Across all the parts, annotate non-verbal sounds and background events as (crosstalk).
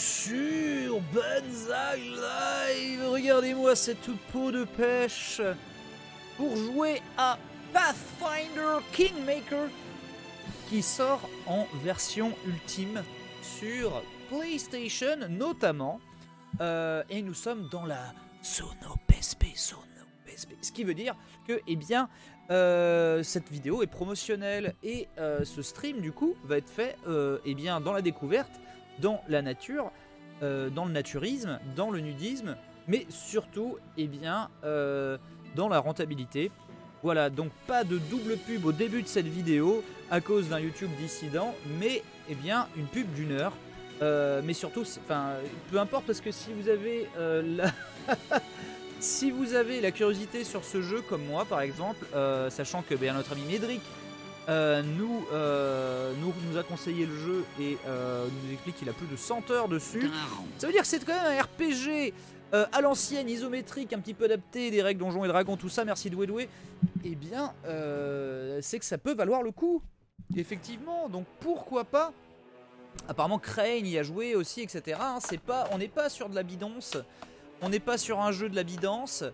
sur Banzai Live. Regardez-moi cette peau de pêche pour jouer à Pathfinder Kingmaker qui sort en version ultime sur PlayStation notamment. Euh, et nous sommes dans la Sono PSP, Sono PSP. Ce qui veut dire que, eh bien, euh, cette vidéo est promotionnelle et euh, ce stream du coup va être fait eh bien, dans la découverte, dans la nature, dans le naturisme, dans le nudisme, mais surtout eh bien, dans la rentabilité. Voilà, donc pas de double pub au début de cette vidéo à cause d'un YouTube dissident, mais eh bien une pub d'une heure. mais surtout, enfin, peu importe parce que si vous avez la (laughs) Si vous avez la curiosité sur ce jeu, comme moi par exemple, euh, sachant que ben, notre ami Médric euh, nous, euh, nous, nous, a conseillé le jeu et nous explique qu'il a plus de 100 heures dessus, ça veut dire que c'est quand même un RPG à l'ancienne, isométrique, un petit peu adapté des règles Donjons et Dragons, tout ça, merci Doué Doué, eh bien, c'est que ça peut valoir le coup. Effectivement, donc pourquoi pas? Apparemment Crane y a joué aussi, etc. Hein, c'est pas, on n'est pas sur de la bidonce. On n'est pas sur un jeu de la bidance,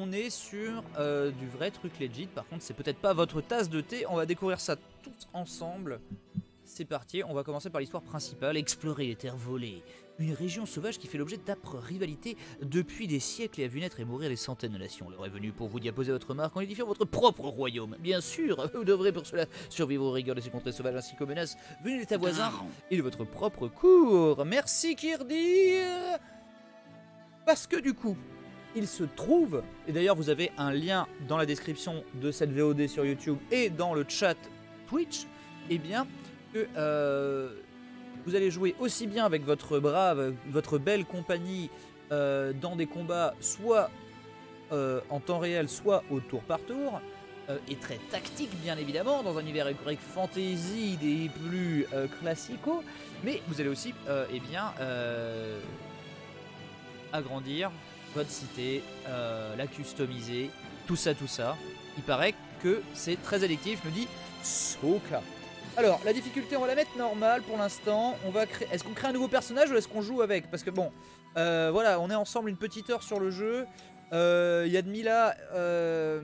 on est sur euh, du vrai truc legit. Par contre, c'est peut-être pas votre tasse de thé. On va découvrir ça tous ensemble. C'est parti, on va commencer par l'histoire principale. Explorer les terres volées. Une région sauvage qui fait l'objet d'âpres rivalités depuis des siècles et a vu naître et mourir des centaines de nations. L'heure est venue pour vous d'y apposer votre marque en édifiant votre propre royaume. Bien sûr, (laughs) vous devrez pour cela survivre aux rigueurs de ces contrées sauvages ainsi qu'aux menaces venues d'États voisins et de votre propre cour. Merci Kirdir parce que du coup, il se trouve, et d'ailleurs vous avez un lien dans la description de cette VOD sur YouTube et dans le chat Twitch, eh bien que euh, vous allez jouer aussi bien avec votre brave, votre belle compagnie euh, dans des combats soit euh, en temps réel, soit au tour par tour, et très tactique bien évidemment, dans un univers grec fantasy des plus classicaux, mais vous allez aussi eh bien, agrandir votre cité, euh, la customiser, tout ça, tout ça. Il paraît que c'est très addictif, me dit Soka. Alors, la difficulté, on va la mettre normale pour l'instant. On va créer. Est-ce qu'on crée un nouveau personnage ou est-ce qu'on joue avec? Parce que bon, euh, voilà, on est ensemble une petite heure sur le jeu. Euh, il y a de Mila. Euh...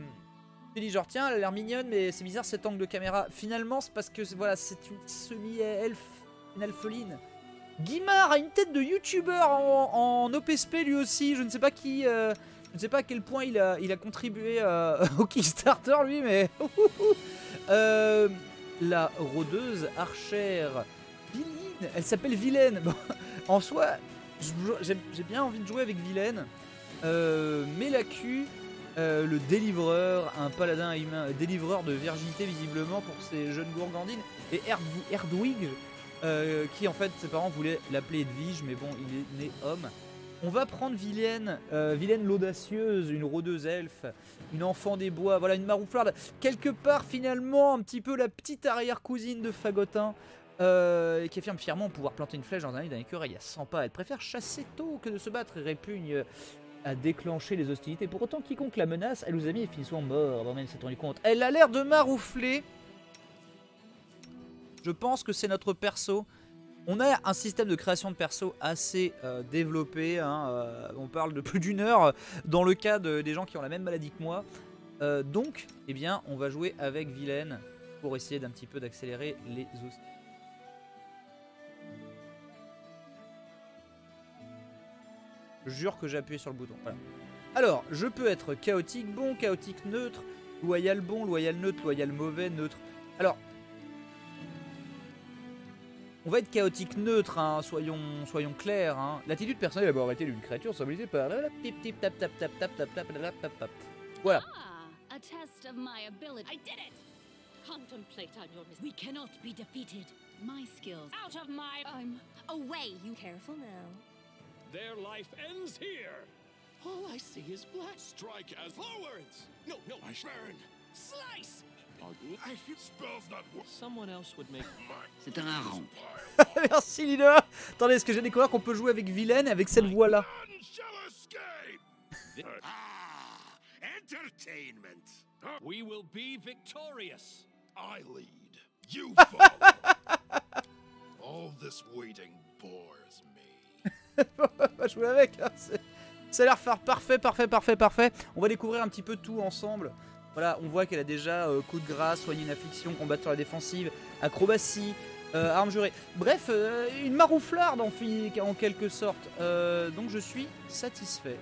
Je dis genre tiens, elle a l'air mignonne, mais c'est bizarre cet angle de caméra. Finalement, c'est parce que voilà, c'est une semi-elfe, une elfeline. Guimard a une tête de youtubeur en, OPSP lui aussi. Je ne sais pas qui. Euh, je sais pas à quel point il a, contribué euh, (laughs) au Kickstarter lui, mais. (laughs) Euh, la rôdeuse archère Vilaine. Elle s'appelle Vilaine. (laughs) en soi, j'ai bien envie de jouer avec Vilaine. mais la le délivreur, un paladin humain, délivreur de virginité visiblement pour ces jeunes gourgandines. Et Erdwig, euh, qui en fait ses parents voulaient l'appeler Edwige, mais bon, il est né homme. On va prendre Vilaine, euh, Vilaine l'audacieuse, une rôdeuse elfe, une enfant des bois, voilà une marouflarde. Quelque part finalement un petit peu la petite arrière-cousine de Fagotin. Euh, qui affirme fièrement pouvoir planter une flèche dans un nid d'un écureuil à 100 pas. Elle préfère chasser tôt que de se battre et répugne à déclencher les hostilités. Pour autant, quiconque la menace, elle nous amis et finit souvent mort. Bon, même s'est rendu compte. Elle a l'air de maroufler. Je pense que c'est notre perso. On a un système de création de perso assez euh, développé. Hein, euh, on parle de plus d'une heure dans le cas des gens qui ont la même maladie que moi. Euh, donc, eh bien, on va jouer avec Vilaine pour essayer d'un petit peu d'accélérer les os. Jure que j'ai appuyé sur le bouton. Alors, je peux être chaotique bon, chaotique neutre, loyal bon, loyal neutre, loyal mauvais, neutre. Alors, on va être chaotique neutre, hein, soyons, soyons clairs. Hein. L'attitude personnelle avoir été d'une créature symbolisée par... Voilà. A test of my ability. I did it! Contemplate on your We cannot be defeated. My skills. Out of my... I'm... Away, you... Careful now. Their life ends here. All I see is black. Strike as... Forwards! No, no, I... Burn! Slice! (laughs) C'est un hareng. (laughs) (laughs) Merci Lina Attendez, est-ce que j'ai découvert qu'on peut jouer avec Vilaine avec cette voix-là ah, entertainment. We will be victorious. I lead. You follow. All this waiting bores me. On va jouer avec. hein, c'est- Ça a l'air parfait, parfait, parfait, parfait. On va découvrir un petit peu tout ensemble. Voilà, on voit qu'elle a déjà euh, coup de grâce, soigner une affliction, combattre la défensive, acrobatie, euh, arme jurée. Bref, euh, une marouflarde en, en quelque sorte. Donc je suis satisfait.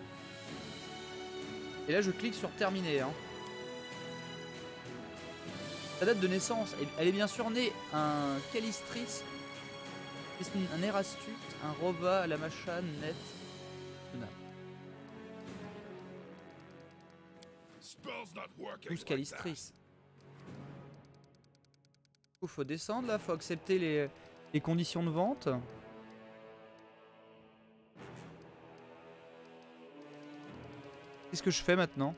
Et là, je clique sur terminer. hein. Sa date de naissance, elle- est bien sûr née un Calistris, un Erastut, un Rova, la Machan, Net, That. Calistris. Il faut descendre là, faut accepter les, les conditions de vente. Qu'est-ce que je fais maintenant?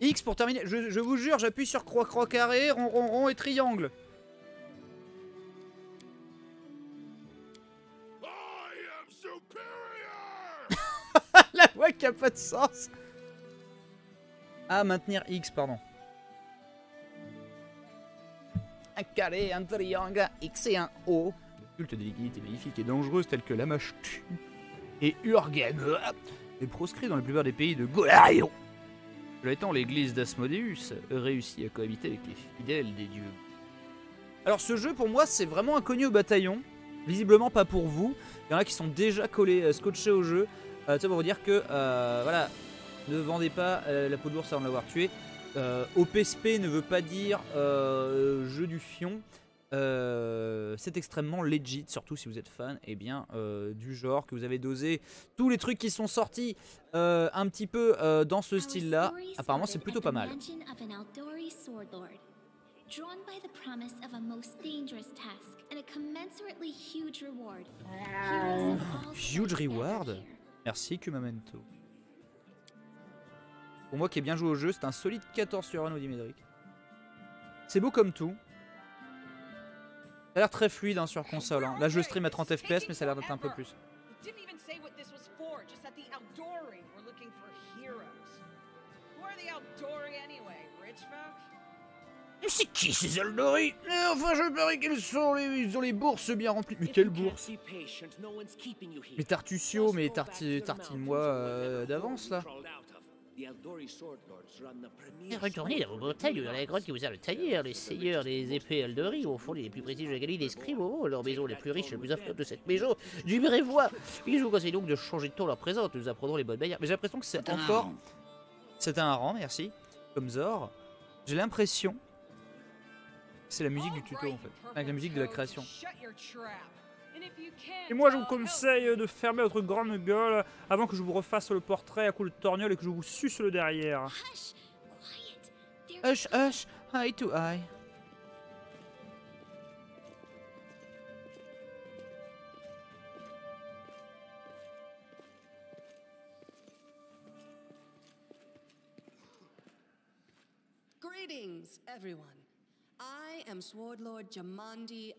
X pour terminer. Je, je vous jure, j'appuie sur croix, croix, carré, rond, rond, rond et triangle. La (laughs) voix qui a pas de sens. Ah, maintenir X, pardon. Un carré, un triangle, X et un O. Le culte des divinités maléfiques et dangereuses telles que Lamashtu et Urgen est proscrit dans la plupart des pays de Golarion. Cela étant, l'église d'Asmodeus réussit à cohabiter avec les fidèles des dieux. Alors ce jeu pour moi c'est vraiment inconnu au bataillon. Visiblement pas pour vous. Il y en a qui sont déjà collés, euh, scotchés au jeu. Euh, tout ça pour vous dire que, euh, voilà, ne vendez pas euh, la peau d'ours avant de l'avoir tué. Euh, OPSP ne veut pas dire jeu du fion. Euh, c'est extrêmement legit, surtout si vous êtes fan eh bien, euh, du genre, que vous avez dosé tous les trucs qui sont sortis euh, un petit peu dans ce style-là. Apparemment, c'est plutôt pas mal. Drawn by the promise of a most dangerous task and a commensurately huge reward. Huge. Merci Kumamento. Pour moi qui ai bien joué au jeu, c'est un solide 14 sur 1 Dimédric. C'est beau comme tout. Ça a l'air très fluide hein, sur console. hein. Là je stream à 30 fps mais ça a l'air d'être un peu plus. Who are the anyway, rich folk? Mais c'est qui ces Aldori? Mais Enfin je parie qu'ils sont les, ils ont les bourses bien remplies. Mais quelle bourse Mais Tartusio, mais tarti, tartine-moi euh, d'avance là. Retournez dans vos batailles dans la grotte qui vous a le tailleur, les seigneurs des épées Aldori, au fond les plus prestigieux de la galerie des scribes, oh, leur maison les plus riches et les plus affreuses de cette maison, du Brévois. Ils vous conseillent donc de changer de ton leur présente, nous apprendrons les bonnes manières. Mais j'ai l'impression que c'est encore. C'est un rang, merci. Comme Zor. J'ai l'impression. C'est la musique du tuto en fait. Avec la musique de la création. Et moi, je vous conseille de fermer votre grande gueule avant que je vous refasse le portrait à coups de torgnole et que je vous suce le derrière. Hush, hush, eye to eye. Greetings, everyone.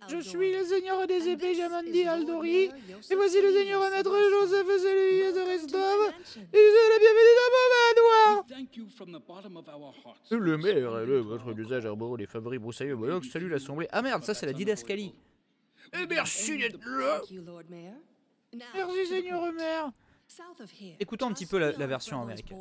Je suis le seigneur des épées Jamandi Aldori. Et voici le seigneur maître. Joseph Zélias de Restov. Et c'est la bienvenue dans mon manoir. Thank you from the bottom of our hearts. Le maire et le votre d'usage arborant les favoris broussailleux Moloch salue l'assemblée. Ah merde, ça c'est la didascalie. Et merci d'être là. Thank you, Lord Mayor. Now, Merci seigneur maire. Écoutons un petit peu la- version américaine.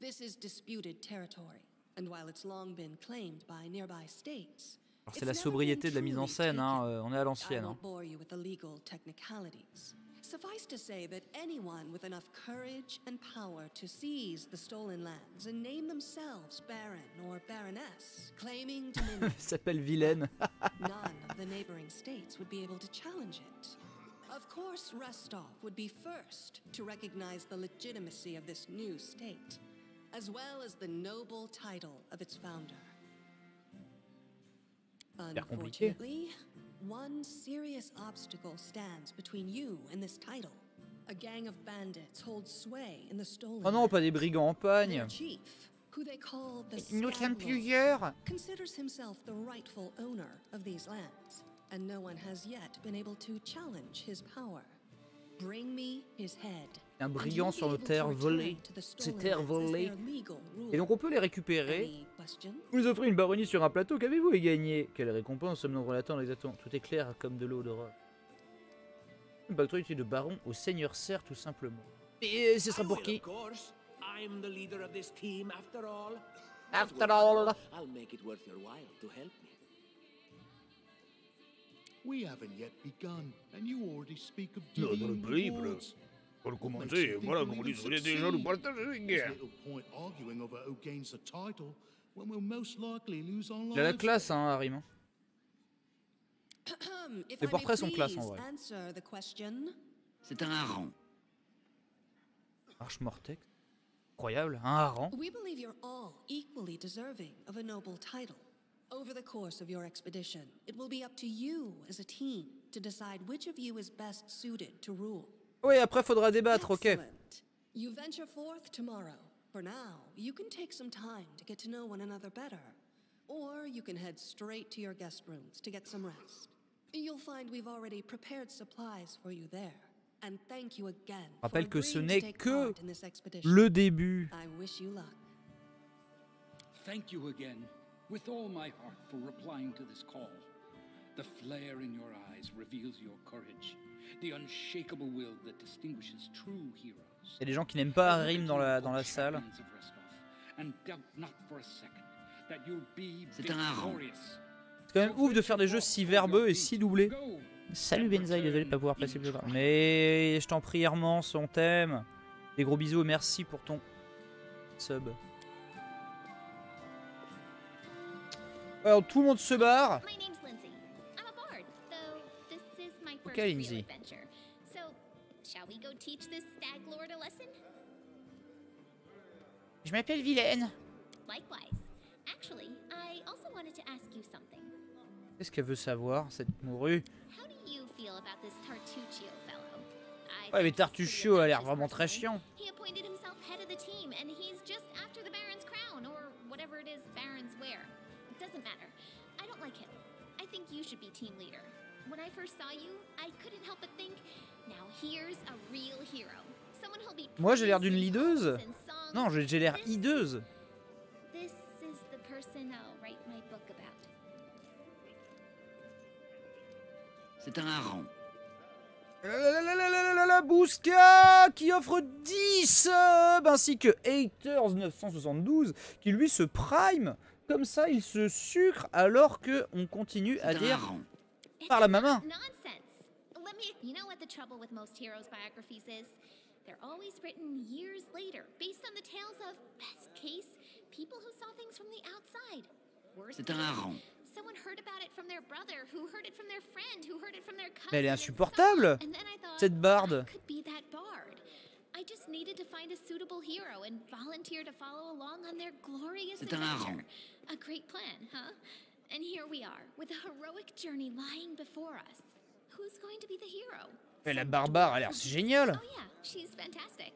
This is disputed territory, and while it's long been claimed by nearby states, c'est it's la sobriété de la mise en scène, hein, euh, on est à I l'ancienne. hein. won't bore you with the legal technicalities. Suffice to say that anyone with enough courage and power to seize the stolen lands and name themselves Baron or Baroness, claiming dominion, (laughs) s'appelle Vilaine. (laughs) none of the neighboring states would be able to challenge it. Of course, Rostov would be first to recognize the legitimacy of this new state, as well as the noble title of its founder. Unfortunately, one serious obstacle stands between you and this title. A gang of bandits holds sway in the stolen Oh non, pas des brigands en pagne. chief, who they call the sommes considers himself the rightful owner of these lands, and no one has yet been able to challenge his power. Bring me his head, Un you'll sur nos terres volées. Ces terres volées. Et donc on peut les récupérer. Vous nous offrez une baronnie sur un plateau, qu'avez-vous à gagner? Quelle récompense sommes-nous l'attendre exactement? Tout est clair comme de l'eau de roche. Une baronnie de baron au seigneur serre tout simplement. Et ce sera pour qui? course. I'm the leader of this team after all. After all. I'll make it worth your while to help me. We haven't yet begun, and you already speak of rewards. Pour commencer, voilà comment déjà nous guerre. Il a la classe, hein, Harim. hein. Les portraits sont classe, en vrai. Answer the question. C'est un. Archmortex. Incroyable, un hareng. We believe you're all equally deserving of a noble title. Over the course of your expedition, it will be up to you as a team to decide which of you is best suited to rule. Oui, après faudra débattre, ok. You venture forth tomorrow. For now, you can take some time to get to know one another better. Or you can head straight to your guest rooms to get some rest. You'll find we've already prepared supplies for you there. And thank you again Rappelle que ce n'est que le début. I wish you luck. Thank you again, with all my heart, for replying to this call. The flare in your eyes reveals your courage, Il y a des gens qui n'aiment pas Harim dans la, dans la salle. C'est un. C'est quand même ouf de faire des jeux si verbeux et si doublés. Salut Benzaï, désolé de pas pouvoir passer plus tard. Mais je t'en prie, Hermance, on t'aime. Des gros bisous et merci pour ton sub. Alors tout le monde se barre. Je m'appelle Vilaine. Likewise. Actually, I also wanted to ask you something. Qu'est-ce qu'elle veut savoir, cette morue? How do you feel about this Tartuccio fellow? I Ouais, mais Tartuccio a l'air vraiment très chiant. He appointed himself head of the team, and he's just after the Baron's crown, or whatever it is barons wear. It doesn't matter. I don't like him. I think you should be team leader. When I first saw you, I couldn't help but think, now here's a real hero. Someone who'll be Moi, j'ai l'air d'une songs. Non, j'ai l'air hideuse. This is the person I'll write my book about. C'est un hareng. La la la la la la la la, Bouska qui offre 10 subs ainsi que Haters 972 qui lui se prime. Comme ça, il se sucre alors que on continue à dire. Par la maman. Nonsense. You know what the trouble with most heroes' biographies is? They're always written years later, based on the tales of, best case, people who saw things from the outside. Worst C'est un case, someone heard about it from their brother, who heard it from their friend, who heard it from their cousin. Mais elle est and insupportable, And then I thought, cette barde. I could be that bard. I just needed to find a suitable hero and volunteer to follow along on their glorious adventure. A great plan, huh? And here we are, with a heroic journey lying before us. Who's going to be the hero? Mais la barbare a l'air géniale. Oh yeah, she's fantastic.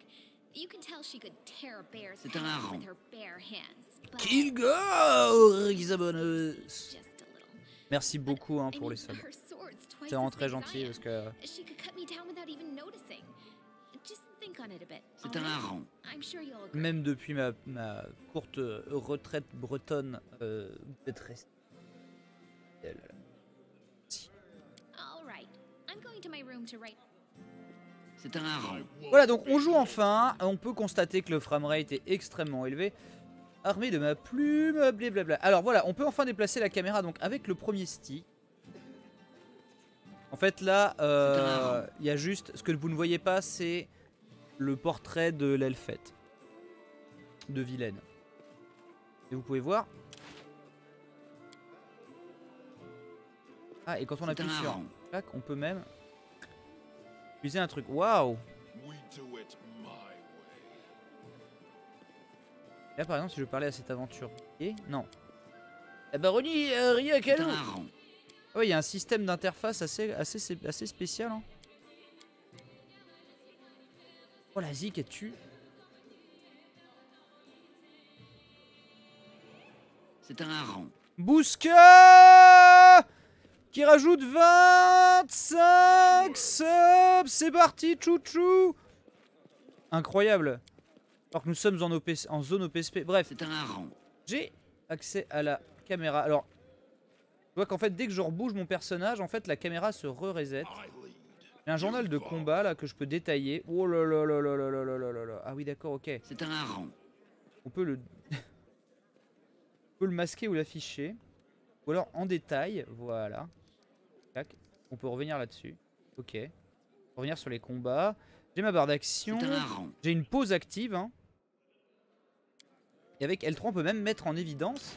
You can tell she could tear a bear's C'est un with her bare hands. But Kill go Isabonneuse. just a little. Merci beaucoup hein, pour les subs. C'est vraiment très gentil parce que She could cut me down without even noticing. Just think on it a bit. C'est un même depuis ma, ma courte euh, retraite bretonne, euh, peut-être restée. C'est un. Voilà, donc on joue enfin. On peut constater que le framerate est extrêmement élevé. Armé de ma plume, blablabla. Alors voilà, on peut enfin déplacer la caméra donc avec le premier stick. En fait là, euh, il y a juste... Ce que vous ne voyez pas, c'est le portrait de l'elfette. De Vilaine. Et vous pouvez voir... Ah, et quand on appuie sur... Clac, on peut même... Utiliser un truc. Waouh. Là, par exemple, si je parlais à cette aventurier, non. La baronnie euh, Ria hareng. Ah Ouais, il y a un système d'interface assez, assez, assez spécial. Hein. Oh la zik, elle tue. C'est un hareng. Bouska Qui rajoute 25 subs C'est parti, chouchou Incroyable. Alors que nous sommes en, zone OPSP. Bref. C'est un hareng. J'ai accès à la caméra. Alors, je vois qu'en fait, dès que je rebouge mon personnage, en fait, la caméra se re-reset. J'ai un journal de combat là que je peux détailler. Oh là là là là là là là là. Ah oui, d'accord, ok. C'est un hareng. On peut le... (laughs) On peut le masquer ou l'afficher. Ou alors en détail, voilà. On peut revenir là-dessus. Ok. Revenir sur les combats. J'ai ma barre d'action. J'ai une pause active. hein. Et avec L3, on peut même mettre en évidence.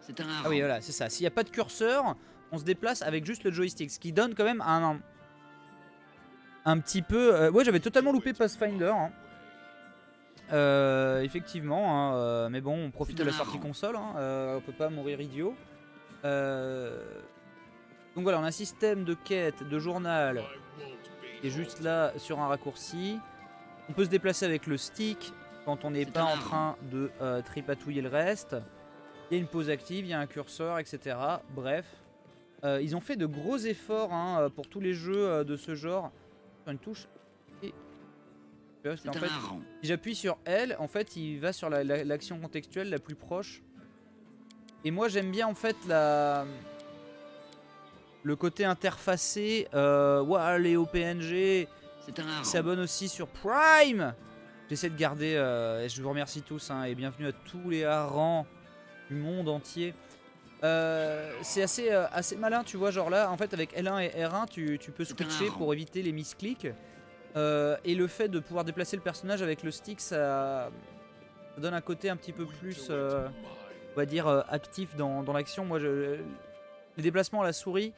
C'est un Ah oui, voilà, c'est ça. S'il n'y a pas de curseur, on se déplace avec juste le joystick. Ce qui donne quand même un, un petit peu... euh, ouais, j'avais totalement loupé Pathfinder. hein. Euh, effectivement, hein, euh, mais bon, on profite de la sortie console. Hein, euh, on peut pas mourir idiot. Euh, donc voilà, on a un système de quête, de journal qui est juste là sur un raccourci. On peut se déplacer avec le stick quand on n'est pas en train de tripatouiller le reste. Il y a une pause active, il y a un curseur, etc. Bref, ils ont fait de gros efforts hein, pour tous les jeux de ce genre. Sur une touche. Parce fait, si j'appuie sur L, en fait, il va sur la- la- l'action contextuelle la plus proche. Et moi, j'aime bien en fait la le côté interfacé. Euh, ouah, les OPNG s'abonnent aussi sur Prime. J'essaie de garder. euh, et je vous remercie tous hein, et bienvenue à tous les harangs du monde entier. Euh, c'est assez, euh, assez malin, tu vois. Genre là, en fait, avec L1 et R1, tu, tu peux switcher pour éviter les misclics. Euh, et le fait de pouvoir déplacer le personnage avec le stick, ça, ça donne un côté un petit peu plus, euh, on va dire, euh, actif dans, dans l'action. Moi, je, les déplacements à la souris,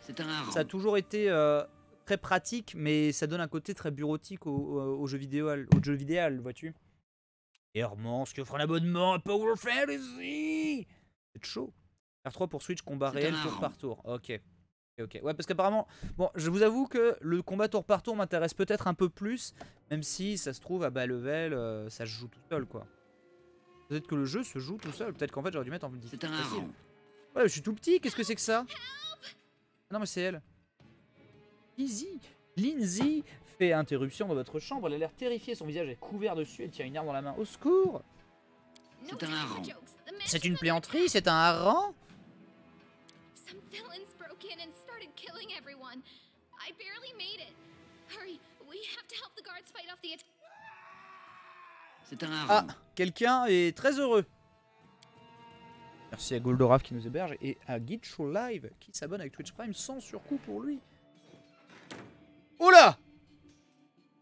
ça a toujours été euh, très pratique, mais ça donne un côté très bureautique au, au- au jeu vidéo, au jeu vidéo, vois-tu Hermance qui offre un abonnement à Power Fantasy? C'est chaud. R3 pour Switch, combat réel tour par tour. Ok. Ok. Ouais, parce qu'apparemment, bon, je vous avoue que le combat tour par tour m'intéresse peut-être un peu plus, même si ça se trouve à bas level, euh, ça se joue tout seul, quoi. Peut-être que le jeu se joue tout seul. Peut-être qu'en fait, j'aurais dû mettre en C'est difficulté. Ouais, je suis tout petit, qu'est-ce que c'est que ça? Ah Non, mais c'est elle. Easy. Lindsay fait interruption dans votre chambre. Elle a l'air terrifiée, son visage est couvert dessus. Elle tient une arme dans la main. Au secours C'est un. The C'est une plaisanterie, c'est un hareng everyone. I barely made it. Hurry, we have to help the guards fight off the attack. C'est un Ah, quelqu'un est très heureux. Merci à Goldoraf qui nous héberge et à Gitcho Live qui s'abonne avec Twitch Prime sans surcoût pour lui. Oh là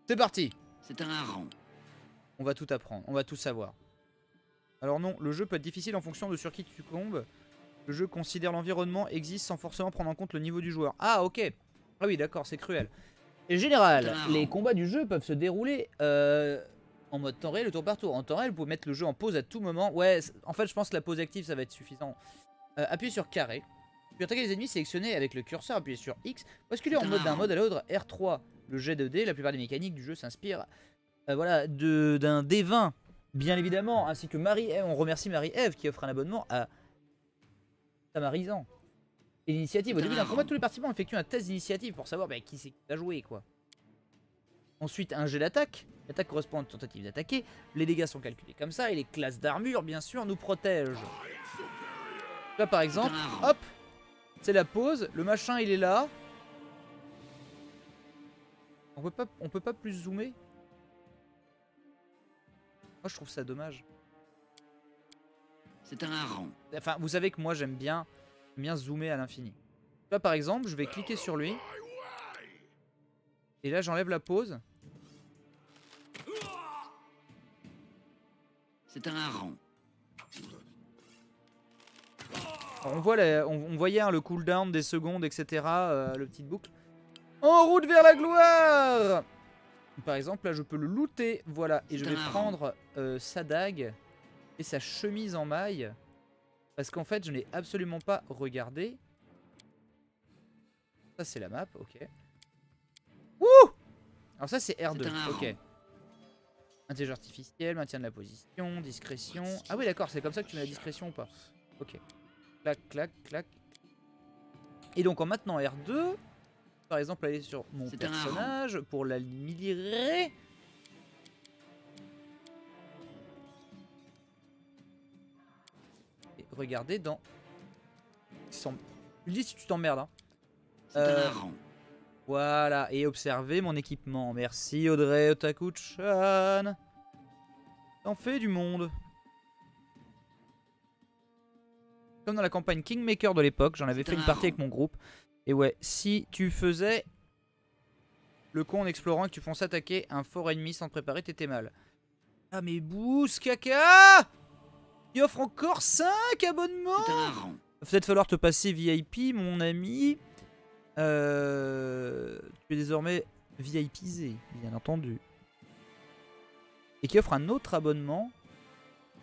C'est parti C'est un hareng. On va tout apprendre, on va tout savoir. Alors non, le jeu peut être difficile en fonction de sur qui tu tombes. Le jeu considère l'environnement existe sans forcément prendre en compte le niveau du joueur. Ah ok. Ah oui d'accord, c'est cruel. En général, les combats du jeu peuvent se dérouler euh, en mode temps réel, tour par tour. En temps réel, vous pouvez mettre le jeu en pause à tout moment. Ouais, en fait je pense que la pause active ça va être suffisant. Euh, appuyez sur carré. Puis attaquer les ennemis sélectionnés avec le curseur, appuyez sur X. Basculer en mode d'un un- mode à l'autre, R3. Le jet de dés, la plupart des mécaniques du jeu s'inspirent euh, voilà, d'un D20, bien évidemment, ainsi que Marie-Ève. On remercie Marie-Ève qui offre un abonnement à Et l'initiative, au début d'un combat, tous les participants effectuent un test d'initiative pour savoir bah, qui c'est qui va jouer, quoi. Ensuite, un jet d'attaque. L'attaque correspond à une tentative d'attaquer. Les dégâts sont calculés comme ça, et les classes d'armure, bien sûr, nous protègent. Là, par exemple, hop, c'est la pause, le machin, il est là. On peut pas, on peut pas plus zoomer? Moi, je trouve ça dommage. C'est un hareng. Enfin, vous savez que moi, j'aime bien, bien zoomer à l'infini. Là, par exemple, je vais cliquer sur lui. Et là, j'enlève la pause. C'est un hareng. Alors, on, voit la- on, on voyait hein, le cooldown des secondes, etc. euh, le petite boucle. En route vers la gloire Par exemple, là, je peux le looter. Voilà. Et je vais prendre euh, sa dague et sa chemise en maille. Parce qu'en fait, je n'ai absolument pas regardé. Ça, c'est la map. Ok. Wouh Alors ça, c'est R2. C'est un Ok. Intelligence artificielle, maintien de la position, discrétion. Ah oui, d'accord, c'est comme ça que tu mets la discrétion ou pas Ok. Clac, clac, clac. Et donc en maintenant R2, par exemple aller sur mon personnage pour la. Et regardez dans... Le dis si tu t'emmerdes. Hein. Euh. Voilà, et observez mon équipement. Merci Audrey Otaku-chan. T'en fais du monde. Comme dans la campagne Kingmaker de l'époque, j'en avais fait une un partie avec mon groupe. Et ouais, si tu faisais le con en explorant et que tu fonçais attaquer un fort ennemi sans te préparer, t'étais mal. Ah mais bousse caca Il offre encore 5 abonnements. Va peut-être falloir te passer VIP, mon ami. Euh, tu es désormais VIPisé, bien entendu. Et qui offre un autre abonnement.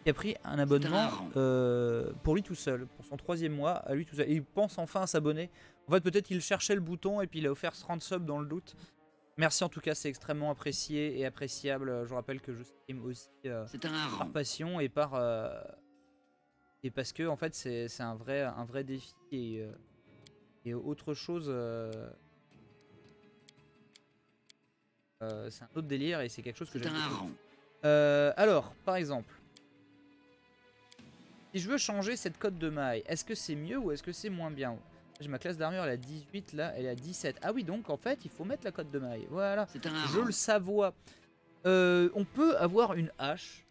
Qui a pris un abonnement euh, pour lui tout seul, pour son troisième mois, à lui tout seul. Et il pense enfin à s'abonner. En fait, peut-être qu'il cherchait le bouton et puis il a offert 30 subs dans le doute. Merci en tout cas, c'est extrêmement apprécié et appréciable. Je vous rappelle que je stream aussi euh, par passion et par euh, et parce que en fait c'est un vrai un vrai défi et, euh, et autre chose euh, euh, c'est un autre délire et c'est quelque chose que j'aime alors par exemple si je veux changer cette cote de maille est-ce que c'est mieux ou est-ce que c'est moins bien? J'ai ma classe d'armure elle est à 18 là elle est à 17 ah oui donc en fait il faut mettre la cote de maille. Voilà. Je le savoie. Euh, on peut avoir une hache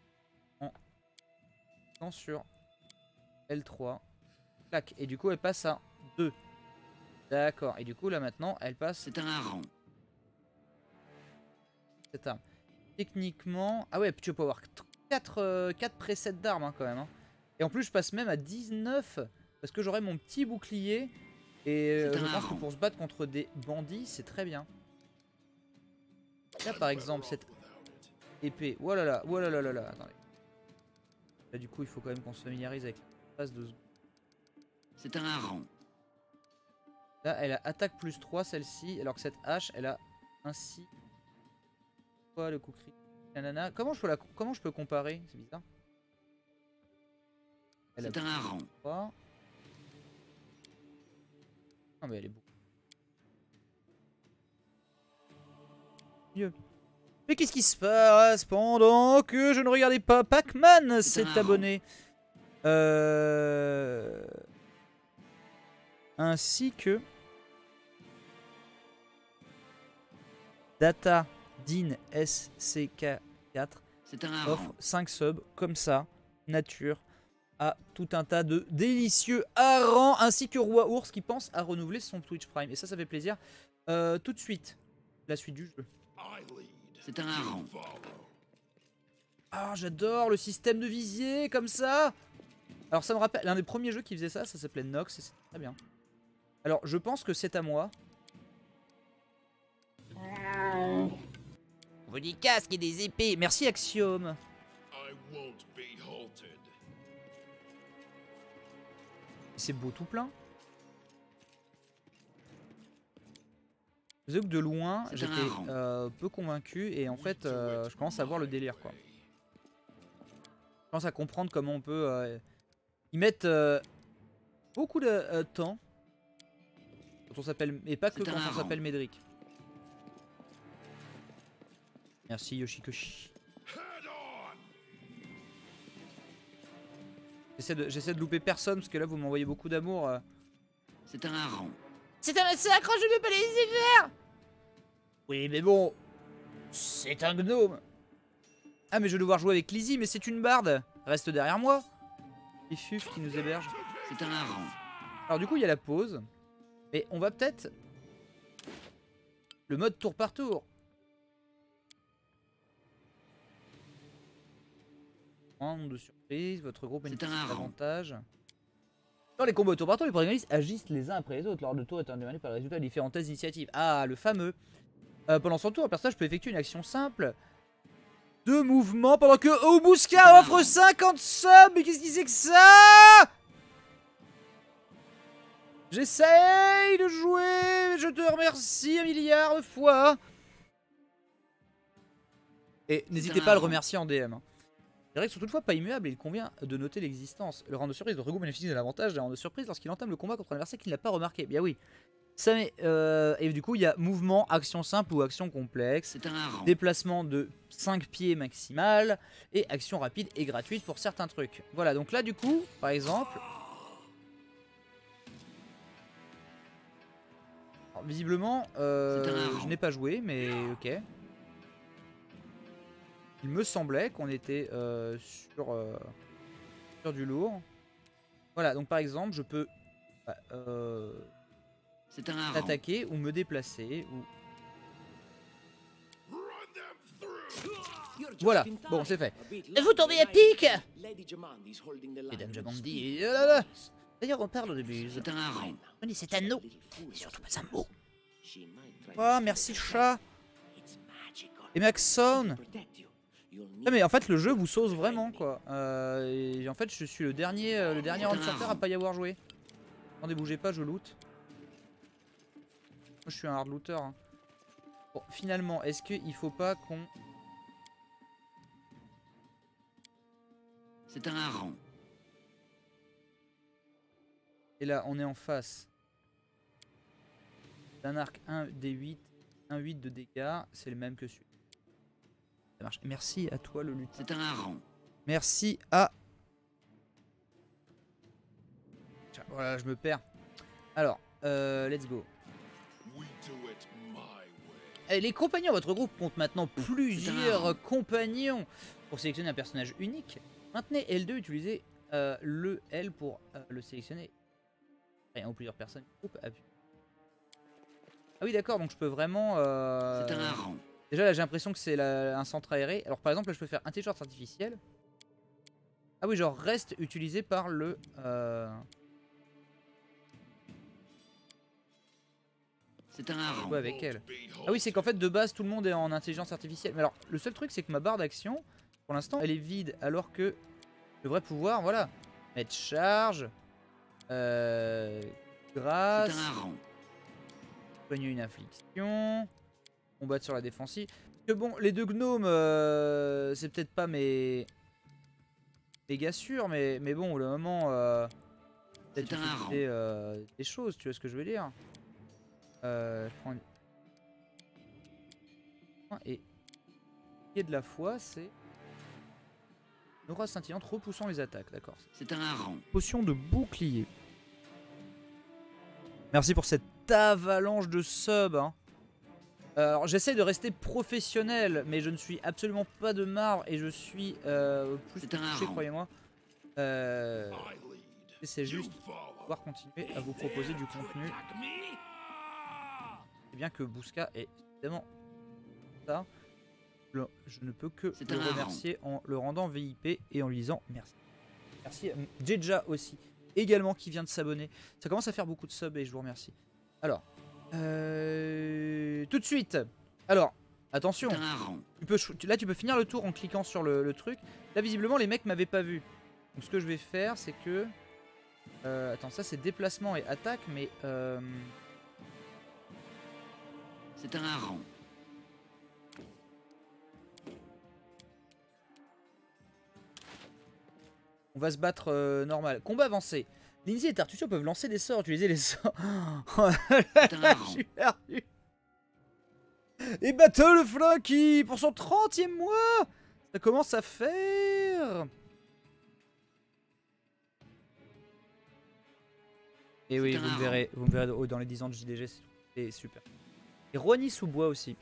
en sur L3. Clac. Et du coup, elle passe à 2. D'accord. Et du coup, là maintenant, elle passe C'est un hareng. cette arme. Techniquement. Ah ouais, tu peux avoir 4, 4 presets d'armes hein, quand même. hein. Et en plus, je passe même à 19 parce que j'aurai mon petit bouclier. Et euh, je pense que pour se battre contre des bandits, c'est très bien. Là, par exemple, cette épée. Voilà là, voilà là là là. Attendez. Là, du coup, il faut quand même qu'on se familiarise avec de C'est un hareng. Là, elle a attaque plus 3, celle-ci, alors que cette hache, elle a ainsi. Quoi, le coup critique Nanana. Comment je peux, la... Comment je peux comparer? C'est bizarre. C'est un hareng. 3. Non, mais elle est beaucoup. Mieux. Mais qu'est-ce qui se passe pendant que je ne regardais pas Pac-Man s'est abonné? Euh... Ainsi que Data Din SCK4 C'est un offre hareng. 5 subs comme ça, nature, à tout un tas de délicieux harengs ainsi que Roi Ours qui pense à renouveler son Twitch Prime. Et ça, ça fait plaisir. Euh, tout de suite, la suite du jeu. C'est un hareng. Ah, j'adore le système de visier comme ça. Alors ça me rappelle, l'un des premiers jeux qui faisait ça, ça s'appelait Nox et c'était très bien. Alors je pense que c'est à moi. On veut des casques et des épées. Merci Axiom. C'est beau tout plein. Je que de loin, C'est un j'étais euh, peu convaincu et en fait, euh, je commence à voir le délire quoi. Je commence à comprendre comment on peut euh, y mettre euh, beaucoup de euh, temps quand on s'appelle et pas que quand on s'appelle Médric. Merci Yoshikoshi. J'essaie de, j'essaie de louper personne parce que là vous m'envoyez beaucoup d'amour. euh. C'est un hareng. C'est un massacre, je ne peux pas les faire Oui, mais bon, c'est un gnome. Ah, mais je vais devoir jouer avec Lizzie, mais c'est une barde. Reste derrière moi. Fuf qui nous héberge. C'est un. Alors du coup, il y a la pause. Et on va peut-être... Le mode tour par tour. De surprise, votre groupe bénéficie d'avantages. Dans les combos tour par tour, les protagonistes agissent les uns après les autres lors de tours étant déterminés par le résultat de différentes initiatives. Ah, le fameux. Euh, pendant son tour, un personnage peut effectuer une action simple. Deux mouvements pendant que Obuska offre 50 subs. Mais qu'est-ce qui c'est que ça? J'essaye de jouer, je te remercie un milliard de fois. Et n'hésitez pas à le remercier en DM. hein. Les règles sont toutefois pas immuables et il convient de noter l'existence. Le rang de surprise, votre goût bénéficie de l'avantage d'un rang de surprise lorsqu'il entame le combat contre un adversaire qu'il n'a pas remarqué. Bien oui. Ça met, euh, et du coup, il y a mouvement, action simple ou action complexe, déplacement de 5 pieds maximal et action rapide et gratuite pour certains trucs. Voilà, donc là, du coup, par exemple, alors, visiblement, euh, je n'ai pas joué, mais ok. Il me semblait qu'on était euh, sur, sur du lourd. Voilà, donc par exemple, je peux bah, euh, C'est un attaquer ou me déplacer. Ou... Voilà, bon, c'est fait. Vous tombez à pic Mesdames Jamandi, et... oh là là. D'ailleurs, on parle de buse. C'est un. Oui, c'est un no. Et surtout pas un mot. Oh, merci chat. Et Maxon. Ah, mais en fait, le jeu vous sauce vraiment, quoi. Euh, et en fait, je suis le dernier, euh, le dernier à pas y avoir joué. Attendez, bougez pas, je loot. Moi, je suis un hard looter. hein. Bon, finalement, est-ce qu'il faut pas qu'on... C'est un hareng. Et là, on est en face d'un arc 1 D8, 1 8 de dégâts. C'est le même que celui. Ça marche. Merci à toi, le lutin. C'est un hareng. Merci à. Voilà, je me perds. Alors, euh, let's go. Eh, les compagnons votre groupe comptent maintenant plusieurs compagnons pour sélectionner un personnage unique. Maintenez L2, utilisez euh, le L pour euh, le sélectionner. Rien ou plusieurs personnes appuie. Ah oui, d'accord, donc je peux vraiment. euh, C'est un hareng. Déjà là j'ai l'impression que c'est un centre aéré. Alors par exemple là je peux faire intelligence artificielle. Ah oui genre reste utilisé par le... C'est un avec elle. Ah oui c'est qu'en fait de base tout le monde est en intelligence artificielle. Mais alors le seul truc c'est que ma barre d'action pour l'instant elle est vide alors que je devrais pouvoir voilà mettre charge, euh, grâce, un soigner une affliction, combattre sur la défensive. Parce que bon, les deux gnomes, euh, c'est peut-être pas mes méga sûr, mais, mais bon, au moment, euh, peut-être C'est un utiliser, euh, des choses, tu vois ce que je veux dire? Euh, Je prends une... Et et de la foi, c'est une aura scintillante repoussant les attaques, d'accord. C'est un hareng. Potion de bouclier. Merci pour cette avalanche de subs. hein. Alors j'essaie de rester professionnel, mais je ne suis absolument pas de marbre et je suis euh, plus C'est que un touché, croyez-moi. Euh, c'est juste pouvoir continuer à vous proposer du contenu. Et bien que Bouska est évidemment ça. Je, ne peux que le remercier en le rendant VIP et en lui disant merci. Merci à Jeja aussi, également qui vient de s'abonner. Ça commence à faire beaucoup de subs et je vous remercie. Alors, euh, tout de suite. Alors, attention. Tu peux, là, tu peux finir le tour en cliquant sur le, le truc. Là, visiblement, les mecs m'avaient pas vu. Donc, ce que je vais faire, c'est que. euh, attends, ça c'est déplacement et attaque, mais. euh, C'est un hareng. on va se battre euh, normal. Combat avancé. Lindsay et Tartusio peuvent lancer des sorts, utiliser les sorts. (laughs) Oh suis perdu. Et Battle Flocky pour son 30 e mois Ça commence à faire Et oui, vous me verrez, vous me verrez dans les 10 ans de JDG, c'est super. Et Rony sous bois aussi.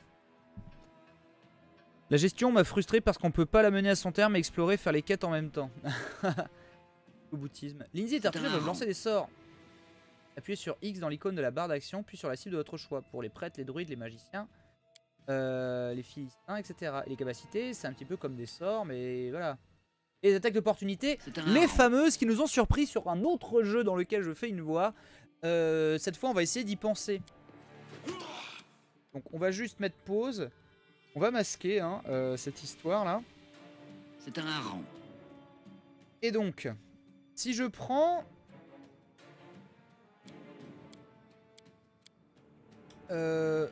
La gestion m'a frustré parce qu'on peut pas la mener à son terme et explorer, faire les quêtes en même temps. (laughs) Au boutisme. Lindsay peuvent hareng. lancer des sorts. Appuyez sur X dans l'icône de la barre d'action, puis sur la cible de votre choix. Pour les prêtres, les druides, les magiciens, euh, les philistins, etc. Et les capacités, c'est un petit peu comme des sorts, mais voilà. Et les attaques d'opportunité, les fameuses qui nous ont surpris sur un autre jeu dans lequel je fais une voix. Euh, cette fois, on va essayer d'y penser. Donc, on va juste mettre pause. On va masquer hein, euh, cette histoire là. C'est un hareng. Et donc, si je prends... Euh...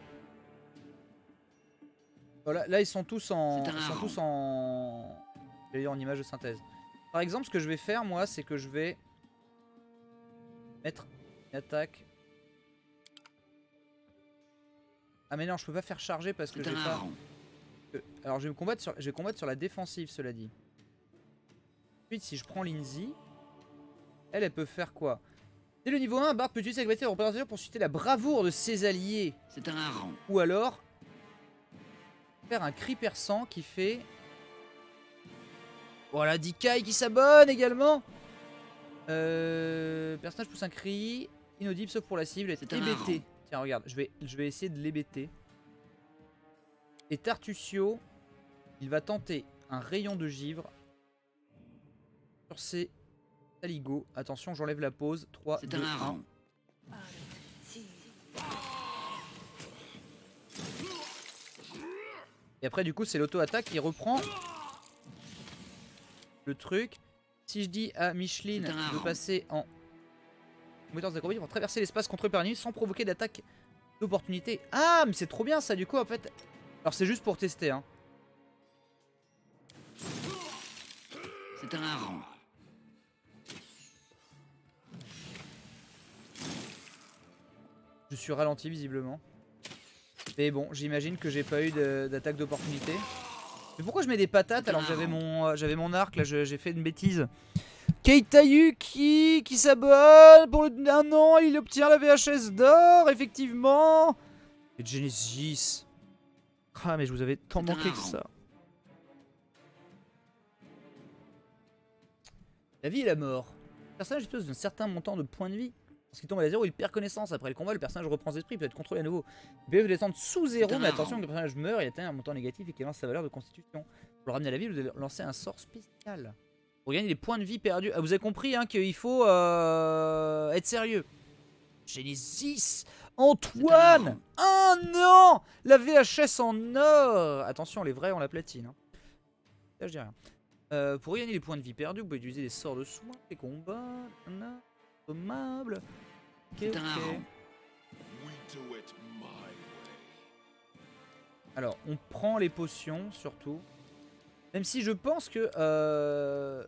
Voilà, là ils sont tous en... Ils sont tous en... en image de synthèse. Par exemple, ce que je vais faire, moi, c'est que je vais mettre une attaque. Ah mais non, je peux pas faire charger parce que j'ai pas... que- Alors je vais me combattre sur, je vais combattre sur la défensive, cela dit. Ensuite, si je prends Lindsay, elle, elle peut faire quoi? Dès le niveau 1, Bard peut utiliser sa capacité de représentation pour susciter la bravoure de ses alliés. C'est un hareng. Ou alors, faire un cri perçant qui fait... Voilà, Dikai qui s'abonne également euh, Personnage pousse un cri, inaudible sauf pour la cible, hareng. Tiens, regarde, je vais, je vais essayer de l'hébéter. Et Tartusio, il va tenter un rayon de givre sur ses saligots. Attention, j'enlève la pause. 3, C'est 2, un 1. hareng. Et après, du coup, c'est l'auto-attaque qui reprend le truc. Si je dis à Micheline de hareng. passer en compétence d'acrobatie pour traverser l'espace contre ennemi sans provoquer d'attaque d'opportunité. Ah, mais c'est trop bien ça, du coup, en fait. Alors, c'est juste pour tester, hein. C'est un. Je suis ralenti, visiblement. Mais bon, j'imagine que j'ai pas eu de- d'attaque d'opportunité. Mais pourquoi je mets des patates alors que j'avais mon, euh, j'avais mon arc Là, j'ai fait une bêtise. Keitayuki qui s'abonne pour le, un an, il obtient la VHS d'or, effectivement. Et Genesis. Ah, mais je vous avais tant manqué que ça. La vie et la mort. Le personnage dispose d'un certain montant de points de vie. Lorsqu'il tombe à zéro, il perd connaissance. Après le combat, le personnage reprend ses esprits, peut être contrôlé à nouveau. Il peut descendre sous zéro, mais attention que le personnage meurt, il atteint un montant négatif et qu'il lance sa valeur de constitution. Pour le ramener à la vie, vous devez lancer un sort spécial. Pour gagner des points de vie perdus. Ah, vous avez compris hein, qu'il faut euh, être sérieux. Genesis Antoine Un an La VHS en or Attention, les vrais ont la platine. hein. Là, je dis rien. Euh, pour gagner les points de vie perdus, vous pouvez utiliser des sorts de soins, des combats, nanana, consommable. Ok, C'est un ok. hareng. We do it my way. Alors, on prend les potions surtout. Même si je pense que euh,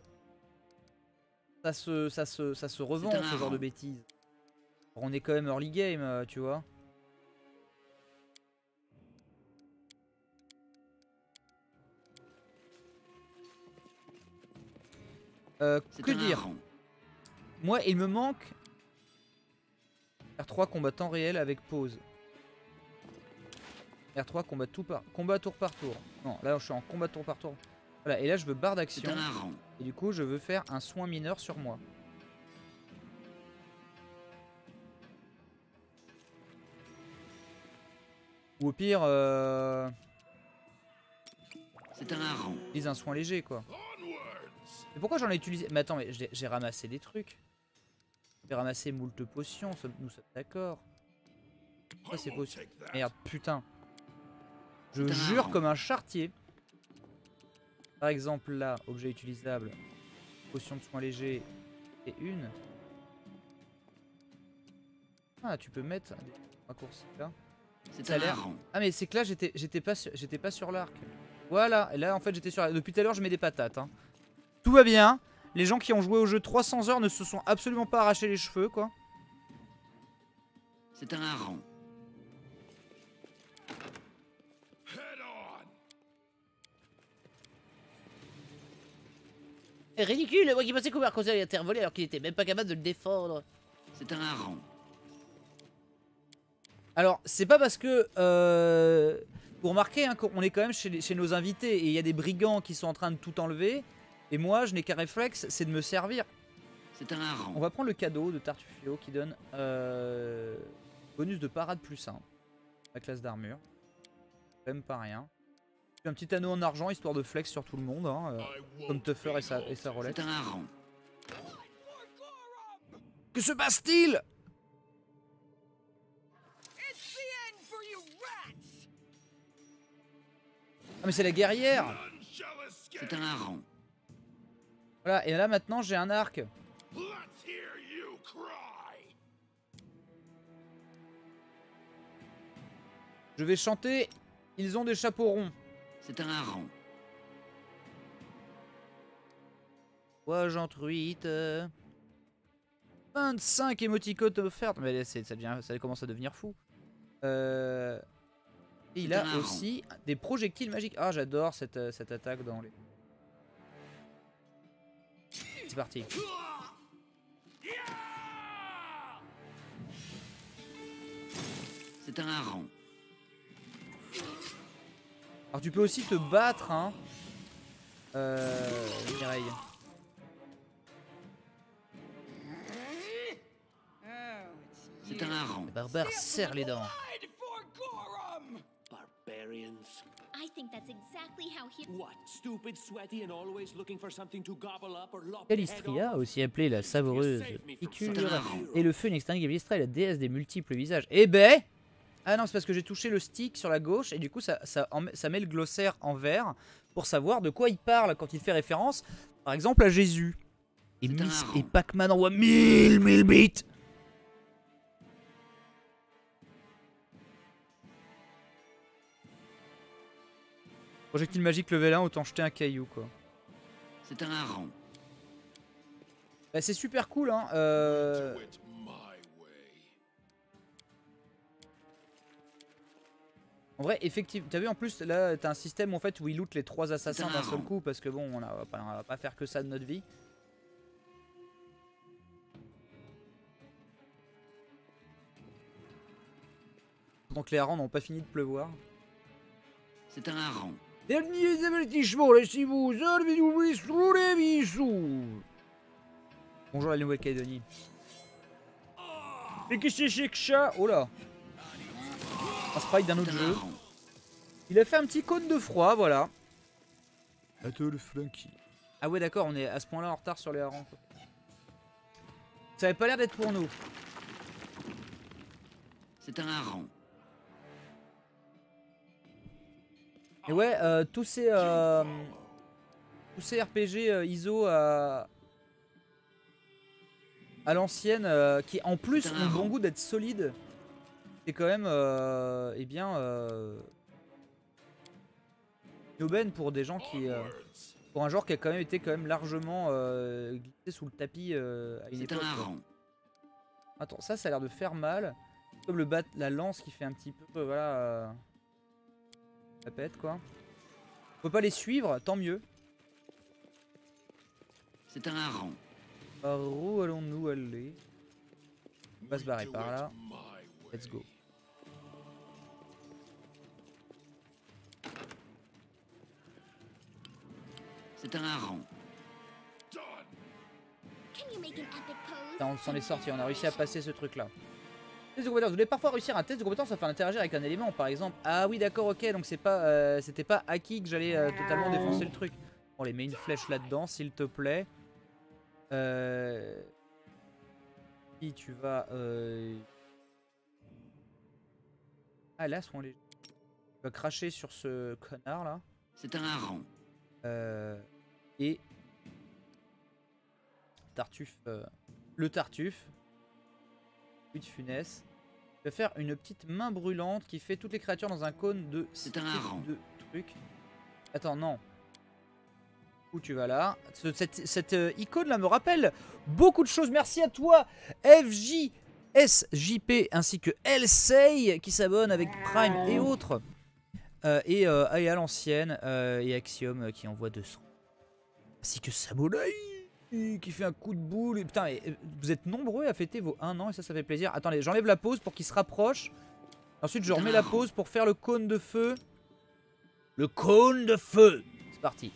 ça, se, ça, se, ça se revend ce genre de bêtises. On est quand même early game, euh, tu vois. Euh, que dire. Moi, il me manque R3 combattant réel avec pause. R3 combat tout par combat tour par tour. Non, là je suis en combat tour par tour. Voilà, et là je veux barre C'est d'action. Et du coup, je veux faire un soin mineur sur moi. Ou au pire, euh, C'est un hareng. utilise un soin léger quoi. Mais pourquoi j'en ai utilisé? Mais attends, mais j'ai ramassé des trucs. J'ai ramassé moult potions, nous sommes d'accord. Pourquoi ces I won't potions take that. Merde, putain. Je C'est jure comme un chartier. Par exemple là, objet utilisable, potion de soins légers et une. Ah, tu peux mettre des raccourcis là. C'est Ça l'air-. Ah mais c'est que là j'étais j'étais pas sur, j'étais pas sur l'arc. Voilà, et là en fait j'étais sur la- depuis tout à l'heure je mets des patates hein. Tout va bien. Les gens qui ont joué au jeu 300 heures ne se sont absolument pas arrachés les cheveux quoi. C'est un hareng. Ridicule, moi qui pensais qu'on Marcosa avait intervolé alors qu'il était même pas capable de le défendre. C'est un hareng. Alors c'est pas parce que euh, vous remarquez hein, qu'on est quand même chez, les- chez nos invités et il y a des brigands qui sont en train de tout enlever et moi je n'ai qu'un réflexe c'est de me servir. C'est un hareng. On va prendre le cadeau de Tartufio qui donne euh, bonus de parade plus 1. La classe d'armure. Même pas rien. Puis Un petit anneau en argent histoire de flex sur tout le monde. hein, euh, comme Tuffer et sa, et sa hareng. Que se passe-t-il! Ah mais c'est la guerrière. C'est un hareng. Voilà, et là maintenant j'ai un arc. Je vais chanter Ils ont des chapeaux ronds. C'est un hareng. Ouais, j'en truite. euh. 25 émoticônes offertes. Mais ça, devient, ça commence à devenir fou. Euh, Et il C'est a aussi des projectiles magiques. Ah, j'adore cette, euh, cette attaque dans les. C'est parti. C'est un hareng. Alors tu peux aussi te battre, hein. Euh, Mireille. C'est un hareng. Le barbare serre les dents. Barbarians. I think that's exactly how he. What? Stupid, sweaty, and always looking for something to gobble up or lop Calistria, off? aussi appelée la savoureuse something. et le feu inextinguible Calistria est la déesse des multiples visages. Eh ben Ah non, c'est parce que j'ai touché le stick sur la gauche et du coup ça, ça, ça met le glossaire en vert pour savoir de quoi il parle quand il fait référence, par exemple à Jésus. Et, Miss et Pac-Man envoie 1000 1000 bits Projectile magique level 1, autant jeter un caillou quoi. C'est un hareng. Bah, c'est super cool hein. euh, En vrai, effectivement, t'as vu en plus là, t'as un système en fait où il loot les trois assassins d'un seul coup parce que bon, on, a, on va pas- faire que ça de notre vie. Donc les harengs n'ont pas fini de pleuvoir. C'est un hareng. Derniers avertissements, laissez-vous mais sous les bisous. Bonjour la Nouvelle-Calédonie. Et qu'est-ce que c'est que ça? Oh là Un sprite d'un autre jeu. Il a fait un petit cône de froid, voilà. Ah ouais d'accord, on est à ce point-là en retard sur les harengs. quoi. Ça avait pas l'air d'être pour nous. C'est un hareng. Et ouais, euh, tous ces euh, tous ces RPG euh, ISO à à l'ancienne, euh, qui en plus ont un le bon goût d'être solides, c'est quand même, euh, eh bien, euh, une aubaine pour des gens qui, euh, pour un genre qui a quand même été quand même largement euh, glissé sous le tapis euh, à une C'est un époque. Attends, ça, ça a l'air de faire mal. Comme le bat, la lance qui fait un petit peu, voilà, ça pète quoi. On peut pas les suivre, tant mieux. C'est un hareng. Par où allons-nous aller? On va se barrer par là. Let's go. C'est un hareng. Putain, on s'en est sorti, on a réussi à passer ce truc là. Test de compétence. Vous voulez parfois réussir un test de compétence afin d'interagir avec un élément, par exemple. Ah oui, d'accord, ok, donc c'est pas, euh, c'était pas acquis que j'allais euh, totalement défoncer le truc. On les met une flèche là-dedans, s'il te plaît. Euh... Si tu vas. Euh... Ah là, sont les. Tu vas cracher sur ce connard là. C'est un hareng. Euh, et Tartuffe, euh, le Tartuffe, de funeste. Je vais faire une petite main brûlante qui fait toutes les créatures dans un cône de C'est un de trucs. Attends, non. Où tu vas là? Ce- Cette, cette, euh, icône là me rappelle beaucoup de choses. Merci à toi, FJSJP ainsi que Elsei qui s'abonne avec Prime et autres. Euh, et, euh, et à l'ancienne, euh, et Axiom qui envoie 200. Ainsi que Samurai qui fait un coup de boule. Et, putain, et, euh, vous êtes nombreux à fêter vos 1 an et ça, ça fait plaisir. Attendez, j'enlève la pause pour qu'il se rapproche. Ensuite, je remets la pause pour faire le cône de feu. Le cône de feu C'est parti.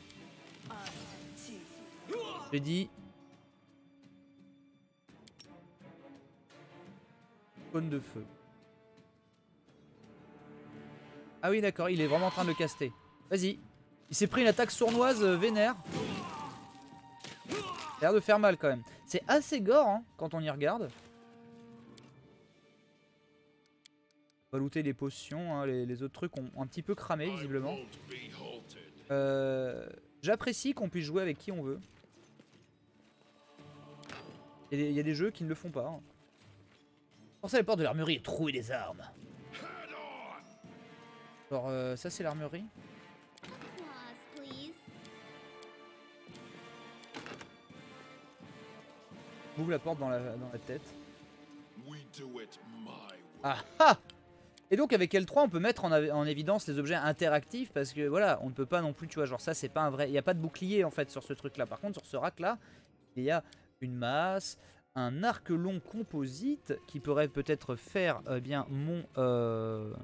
J'ai dit. Cône de feu. Ah oui, d'accord, il est vraiment en train de le caster. Vas-y. Il s'est pris une attaque sournoise euh, vénère. Ça a l'air de faire mal quand même. C'est assez gore hein, quand on y regarde. On va looter les potions, hein, les, les autres trucs ont un petit peu cramé visiblement. Euh, J'apprécie qu'on puisse jouer avec qui on veut. Il y, a des- il y a des jeux qui ne le font pas. hein. Pensez à la porte de l'armurerie et trouver des armes. Alors euh, ça c'est l'armurerie. Ouvre la porte dans la, dans la tête. Ah ah! Et donc avec L3 on peut mettre en, en évidence les objets interactifs parce que voilà on ne peut pas non plus tu vois genre ça c'est pas un vrai il n'y a pas de bouclier en fait sur ce truc là par contre sur ce rack là il y a une masse un arc long composite qui pourrait peut-être faire euh, bien mon euh,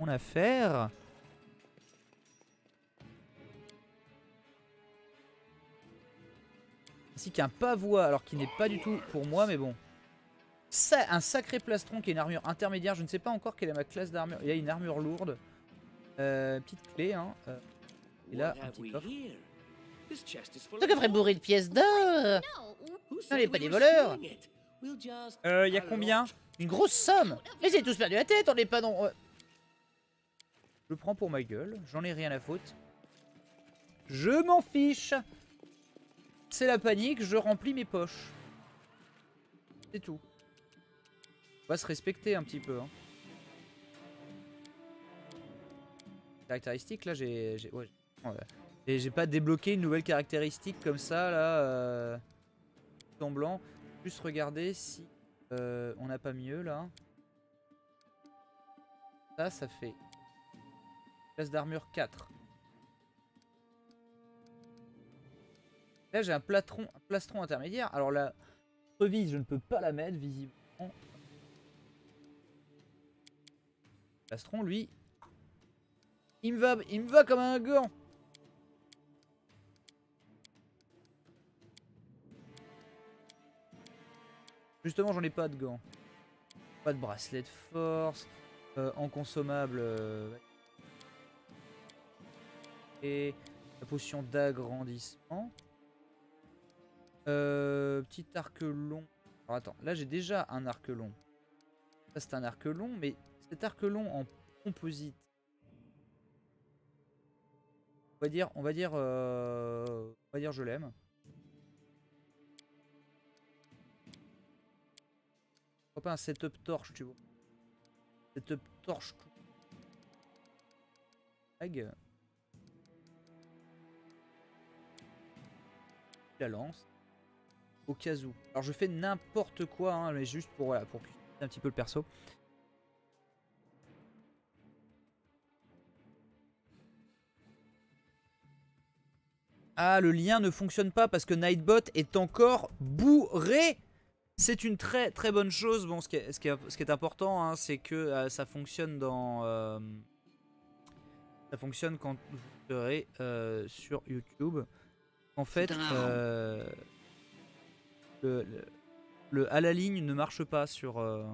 mon affaire ainsi qu'un pavois alors qui n'est pas du tout pour moi mais bon ça, un sacré plastron qui est une armure intermédiaire. Je ne sais pas encore quelle est ma classe d'armure. Il y a une armure lourde. Euh, petite clé. Hein. euh, et là, un petit coffre. Ce coffre est bourré de pièces d'or No, Non, les pas des voleurs Euh, il y a combien? Une grosse somme Mais c'est tous perdu la tête, on n'est pas dans... ouais. Je prends pour ma gueule. J'en ai rien à foutre. Je m'en fiche. C'est la panique. Je remplis mes poches. C'est tout. On va se respecter un petit peu. Hein. Caractéristique, là, j'ai... Ouais, j'ai- pas débloqué une nouvelle caractéristique comme ça, là. Euh... blanc. Juste regarder si euh, on n'a pas mieux, là. Ça, ça fait... Classe d'armure 4. Là, j'ai un, plastron intermédiaire. Alors, la revise, je ne peux pas la mettre, visiblement. Plastron, lui, il me va, il me va comme un gant. Justement, j'en ai pas de gants. Pas de bracelet de force. Euh, en consommable. euh, Et la potion d'agrandissement. Euh, petit arc long. Alors attends, là j'ai déjà un arc long. Ça c'est un arc long, mais cet arc long en composite. On va dire, on va dire, euh, on va dire je l'aime. Pourquoi pas un setup torche, tu vois. Setup torche. La lance. Au cas où. Alors je fais n'importe quoi, hein, mais juste pour, voilà, pour un petit peu le perso. Ah, le lien ne fonctionne pas parce que Nightbot est encore bourré. C'est une très très bonne chose. Bon, ce qui est, ce qui est, ce qui est important, hein, c'est que euh, ça fonctionne dans. euh, ça fonctionne quand vous serez euh, sur YouTube. En fait, le, le- le à la ligne ne marche pas sur euh,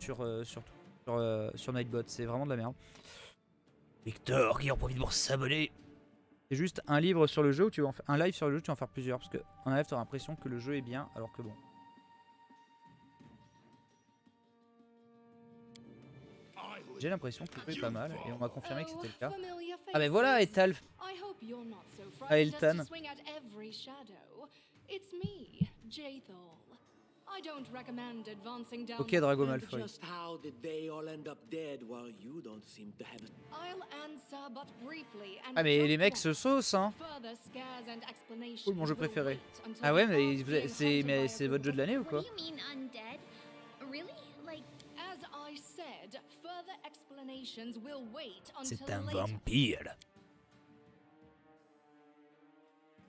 sur euh, sur sur, euh, sur Nightbot. C'est vraiment de la merde. Victor qui en profite pour s'abonner. C'est juste un livre sur le jeu ou tu vas en faire un live sur le jeu, tu vas en faire plusieurs? Parce que en live tu as l'impression que le jeu est bien alors que bon. J'ai l'impression que le jeu est pas mal et on m'a confirmé que c'était le cas. Ah ben voilà so Ah, It's me, Jathal. I don't recommend advancing down Ok the Drago path. Malfoy. Just how did they all end up dead while you don't seem to have I'll answer but briefly and Ah mais les mecs se saucent hein. further scares and explanations Cool, mon jeu will préféré. wait until Ah ouais the mais c'est mais c'est votre jeu de l'année ou quoi do you mean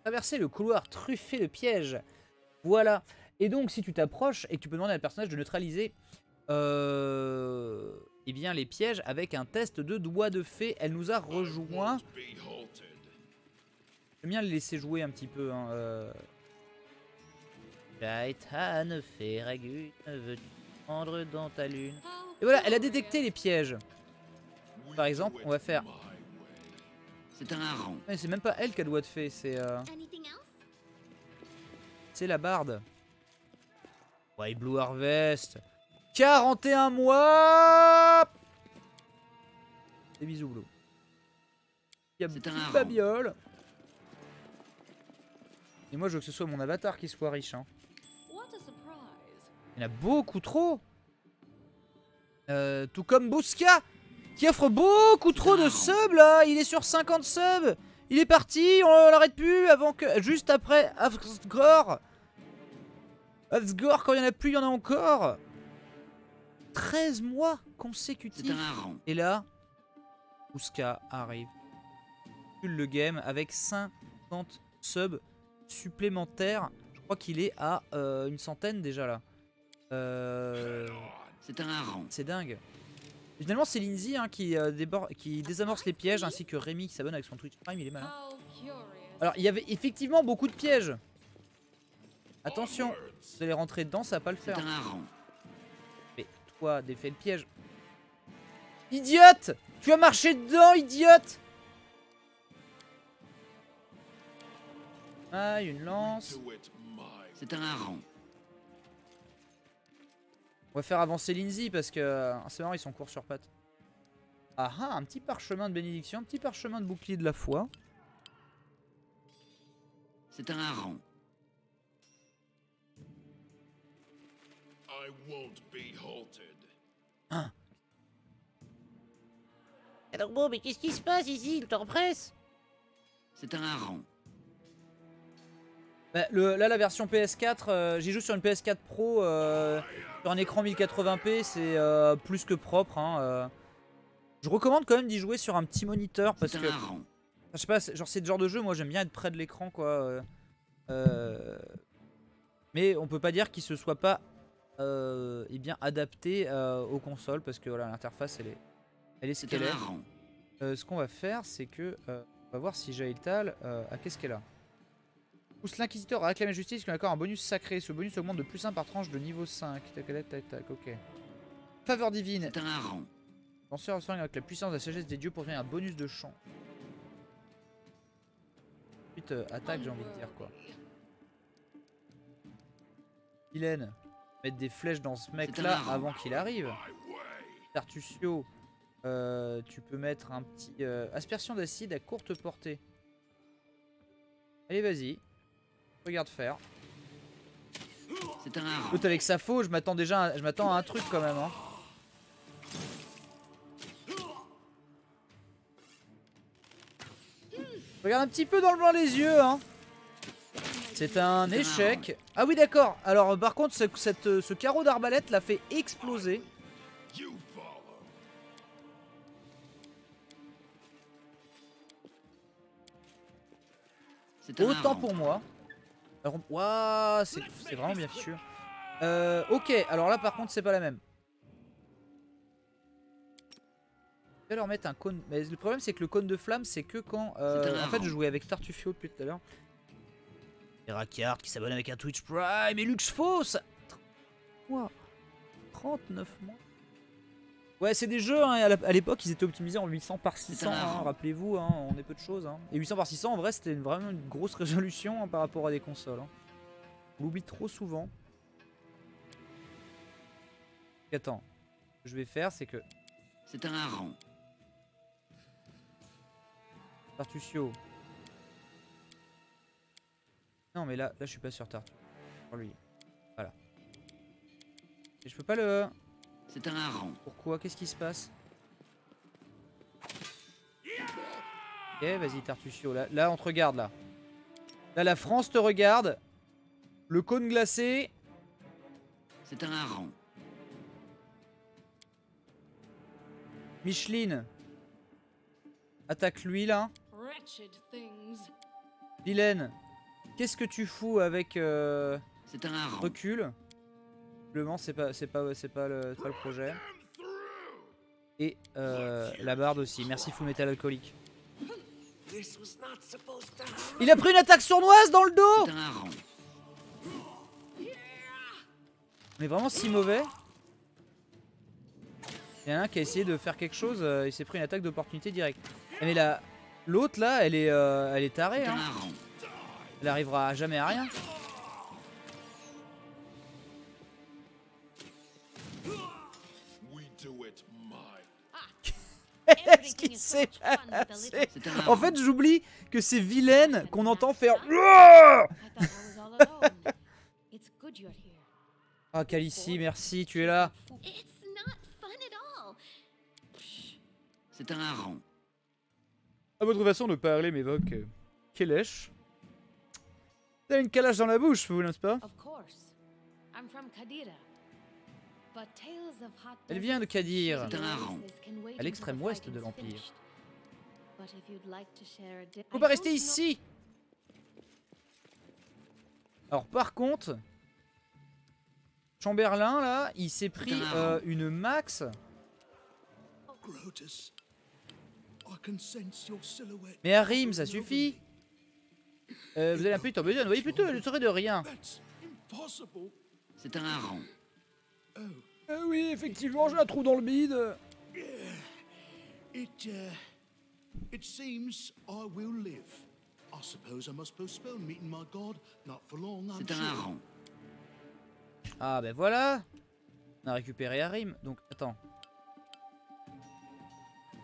Traverser le couloir truffé de pièges. Voilà. Et donc, si tu t'approches et que tu peux demander à un personnage de neutraliser euh, eh bien, les pièges avec un test de doigt de fée, elle nous a rejoint. J'aime bien le laisser jouer un petit peu. Hein, euh. Veux-tu prendre dans ta lune? Et voilà, elle a détecté les pièges. Par exemple, on va faire. C'est un hareng. Mais c'est même pas elle qui a doigt de fée, c'est euh, c'est la barde. Ouais, Blue Harvest. 41 mois Des bisous, Blue. Il y a C'est petite un babiole. Et moi, je veux que ce soit mon avatar qui soit riche. Hein. What a surprise. Il y en a beaucoup trop. Euh, tout comme Bouska, qui offre beaucoup trop de subs là. Il est sur 50 subs. Il est parti, on l'arrête plus avant que. Juste après Asgore. Asgore, quand il y en a plus, il y en a encore 13 mois consécutifs. Et là, Ouska arrive. Le game avec 50 subs supplémentaires. Je crois qu'il est à euh, une centaine déjà là. Euh, C'est un hareng. c'est dingue. Finalement, c'est Lindsay hein, qui, euh, débord- qui désamorce les pièges, ainsi que Rémi qui s'abonne avec son Twitch Prime, il est malin. Alors, il y avait effectivement beaucoup de pièges. Attention, vous allez rentrer dedans, ça va pas le C'est faire. Mais toi, défais le piège. Idiote Tu as marché dedans, idiote Ah, une lance. C'est un hareng. On va faire avancer Lindsay parce que euh, c'est marrant, ils sont courts sur pattes. Ah ah, un petit parchemin de bénédiction, un petit parchemin de bouclier de la foi. C'est un hareng. I won't be halted. Alors bon, mais qu'est-ce qui se passe ici? Presse C'est un hareng. Bah, le- là, la version PS4, euh, j'y joue sur une PS4 Pro, euh, sur un écran 1080p, c'est euh, plus que propre. hein. Je recommande quand même d'y jouer sur un petit moniteur parce C'est que, je sais pas, genre c'est le genre de jeu, moi j'aime bien être près de l'écran quoi. mais on peut pas dire qu'il se soit pas eh bien adapté aux consoles parce que voilà l'interface elle est, elle est ce C'est qu'elle est. ce qu'on va faire, c'est que. on va voir si Jailtal. Ah, qu'est-ce qu'elle a Pousse l'inquisiteur à réclamer justice qui a encore un bonus sacré. Ce bonus augmente de plus 1 par tranche de niveau 5. Tac, tac, tac, tac, ok. Faveur divine. Lanceur soigne avec la puissance de la sagesse des dieux pour obtenir un bonus de chant. Ensuite, euh, attaque, j'ai envie de dire quoi. Hélène, mettre des flèches dans ce mec là avant qu'il arrive. Tartusio, euh, tu peux mettre un petit euh, aspersion d'acide à courte portée. Allez, vas-y. Regarde faire. L'autre avec sa faux, je m'attends déjà, à- je m'attends à un truc quand même. Hein. Regarde un petit peu dans le blanc les yeux. Hein. C'est un échec. Ah oui d'accord. Alors par contre ce, cette, ce carreau d'arbalète l'a fait exploser. Autant hareng. pour moi. Ouah, c'est vraiment bien fichu. Euh, ok, alors là par contre c'est pas la même. Je vais leur mettre un cône. Mais le problème c'est que le cône de flamme c'est que quand. euh, en fait je jouais avec Tartufio depuis tout à l'heure. Et Rakard qui s'abonne avec un Twitch Prime et Lux Fauss Quoi 39 mois Ouais, c'est des jeux, hein, à l'époque ils étaient optimisés en 800 par 600, un hein, rappelez-vous, hein, on est peu de choses. Et 800 par 600 en vrai c'était vraiment une grosse résolution par rapport à des consoles. On l'oublie trop souvent. Attends, ce que je vais faire c'est que C'est un hareng. Tartusio. Non mais là, là je suis pas sur Tartu. Sur lui. Voilà. Et je peux pas le... C'est un hareng. Pourquoi? Qu'est-ce qui se passe? Ok, vas-y Tartusio. Là, là, on te regarde là. Là, la France te regarde. Le cône glacé. C'est un hareng. Micheline. Attaque lui là. Wretched things. Vilaine. Qu'est-ce que tu fous avec euh, C'est un hareng. recul? Visiblement, c'est pas, c'est pas, c'est pas le, c'est pas le projet. Et euh, la barde aussi. Merci Full Metal Alcoolique. Il a pris une attaque sournoise dans le dos est vraiment si mauvais. Il y en a un qui a essayé de faire quelque chose, euh, il s'est pris une attaque d'opportunité directe. Mais la l'autre là, elle est, euh, elle est tarée. Hein. Elle arrivera jamais à rien. Qui s'est passé C'est un En fait, j'oublie que c'est vilaine qu'on entend faire. Ah, Calici, merci, tu es là. It's not fun at all. C'est un hareng. À votre façon de parler m'évoque. Euh, Kelesh. T'as une calache dans la bouche, vous, n'est-ce pas? Of course. I'm from Kadira. Elle vient de Kadir, à l'extrême ouest de l'Empire. Faut pas rester ici Alors par contre, Chamberlain là, il s'est pris euh, une max. Mais Harim, ça suffit. Euh, vous allez un peu être en besoin. Vous voyez plutôt, je serai de rien. C'est un hareng. Euh, oui, effectivement, j'ai un trou dans le bide. it, uh, it seems I will live. I suppose I must postpone meeting my god. Not for long, I'm C'est un sure. Ah ben voilà. On a récupéré Harim. Donc attends.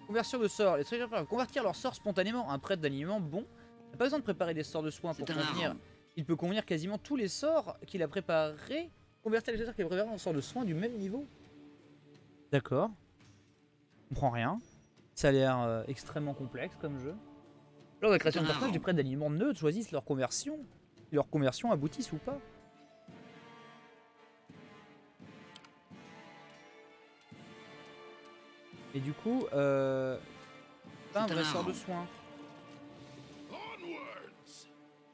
Conversion de sort. Les traiteurs peuvent convertir leur sort spontanément. Un prêtre d'alignement bon. Il n'a pas besoin de préparer des sorts de soins pour convenir. Il peut convenir quasiment tous les sorts qu'il a préparés. Convertir les qu'il a préparés en sorts de soins du même niveau. D'accord. Je comprends rien. Ça a l'air euh, extrêmement complexe comme jeu. Lors de la création de un personnage, hareng. les prêtres d'alignement neutres choisissent leur conversion. Et leur conversion aboutissent ou pas. Et du coup, euh, pas un vrai sort de soin.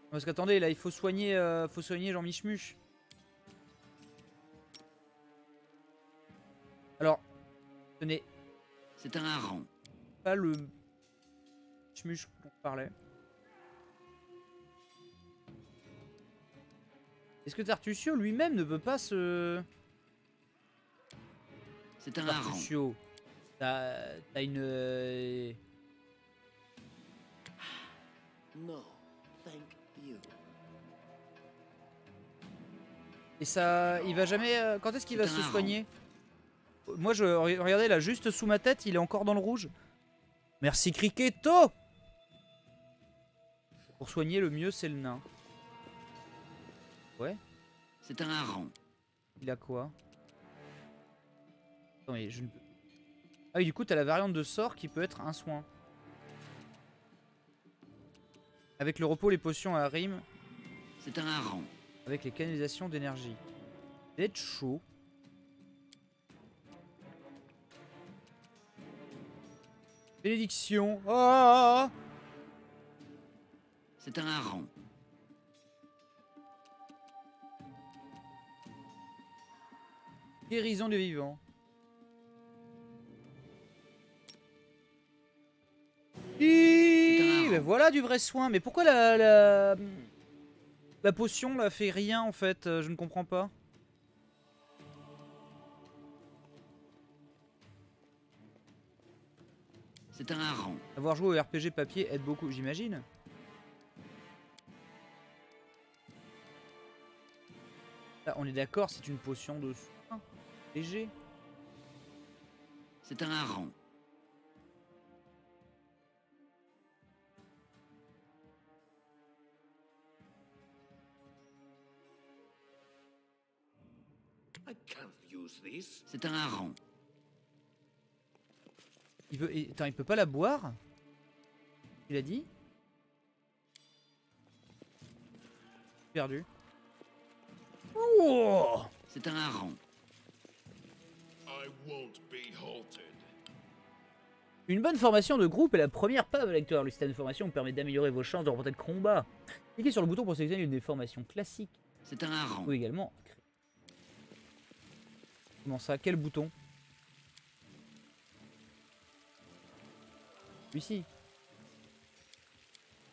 Parce qu'attendez, là il faut soigner, euh, faut soigner Jean Michmuche. Alors, ce n'est C'est un hareng. pas le Michmuche dont on parlait. Est-ce que Tartusio lui-même ne peut pas se... C'est un hareng. Tartusio, t'as une... euh, No, thank you. Et ça, il va jamais... euh, Quand est-ce qu'il va se soigner? Moi, je regardez là, juste sous ma tête, il est encore dans le rouge. Merci Criqueto Pour soigner, le mieux, c'est le nain. Ouais, C'est un hareng. il a quoi? Attends, mais je ne peux... Ah oui, du coup, t'as la variante de sort qui peut être un soin. Avec le repos, les potions à rime, C'est un hareng. avec les canalisations d'énergie. D'être chaud. Bénédiction. Ah C'est un hareng. Guérison des vivants. Hi, ben voilà du vrai soin. Mais pourquoi la, la, la potion là fait rien en fait? Euh, Je ne comprends pas. C'est un hareng. Avoir joué au RPG papier aide beaucoup, j'imagine. Là, on est d'accord, c'est une potion de soin. Léger. C'est un hareng. C'est un hareng. Il veut, attends, il peut pas la boire Il a dit Perdu. Oh C'est un hareng. I won't be halted. Une bonne formation de groupe est la première pas de lecteur. Le système de formation permet d'améliorer vos chances de remporter le combat. Cliquez sur le bouton pour sélectionner une des formations classiques C'est un hareng. ou également. Comment ça? Quel bouton? Celui-ci.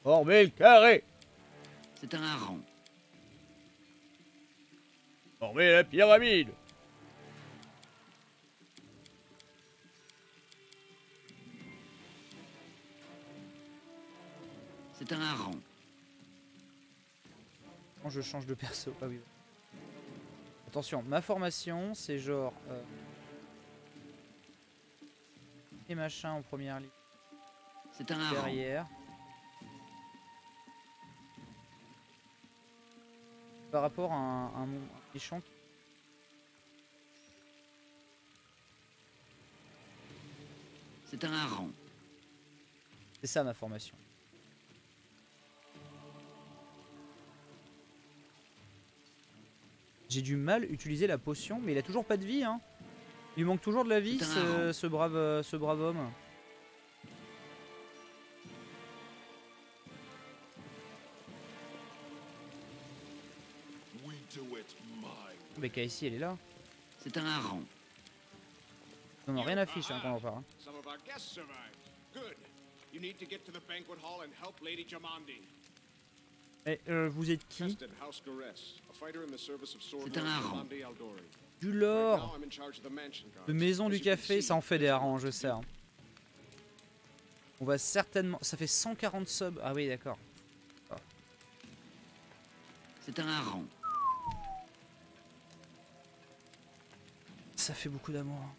Formule carré C'est un hareng. Former la pyramide C'est un hareng. Quand je change de perso. Ah oui. Attention, ma formation, c'est genre. Euh, et machin en première ligne. C'est un hareng. Derrière. Par rapport à un, un, méchant qui- C'est un hareng. C'est ça ma formation. J'ai du mal à utiliser la potion, mais il a toujours pas de vie. Hein. Il manque toujours de la vie, Putain. ce, ce brave, euh, ce brave homme. Mais Casey, elle est là. C'est un hareng. Non, non, rien affiche hein, quand on part. hein. Some of our guests survived. Good. You need to get to the banquet hall and help Lady Jamandi. Eh, euh, vous êtes qui? C'est un Aldori. Du lore. De maison du café, ça en fait des harangues, je sais. hein. On va certainement... Ça fait 140 subs. Ah oui, d'accord. C'est un hareng. Ça fait beaucoup d'amour. hein.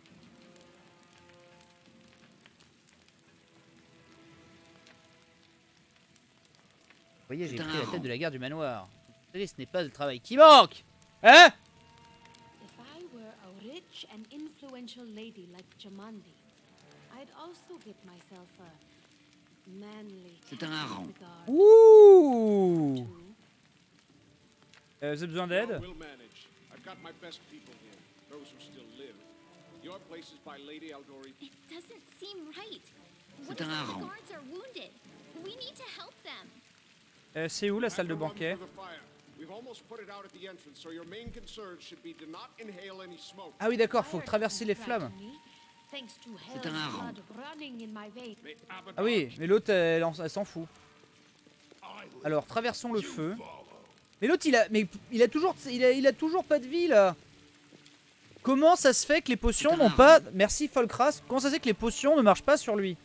Vous voyez, j'ai pris la tête de la garde du manoir. Vous savez, ce n'est pas le travail qui manque Hein? If I were a rich and influential lady like Jamandi, I'd also get myself a manly C'est un hareng. regard. Ouh Euh, Vous avez besoin d'aide? C'est if un all the hareng. guards are wounded? We need to help them. Euh, C'est où la salle de banquet? through the fire. We've almost put it out at the entrance, so your main concern should be to not inhale any smoke. Ah oui, d'accord, faut traverser les flammes. C'est un hareng. Ah oui, mais l'autre, elle, en- elle s'en fout. Alors, traversons le feu. Mais l'autre, il a, mais il a toujours, il a, il a toujours pas de vie là. Comment ça se fait que les potions n'ont pas, merci Folkras, comment ça se fait que les potions ne marchent pas sur lui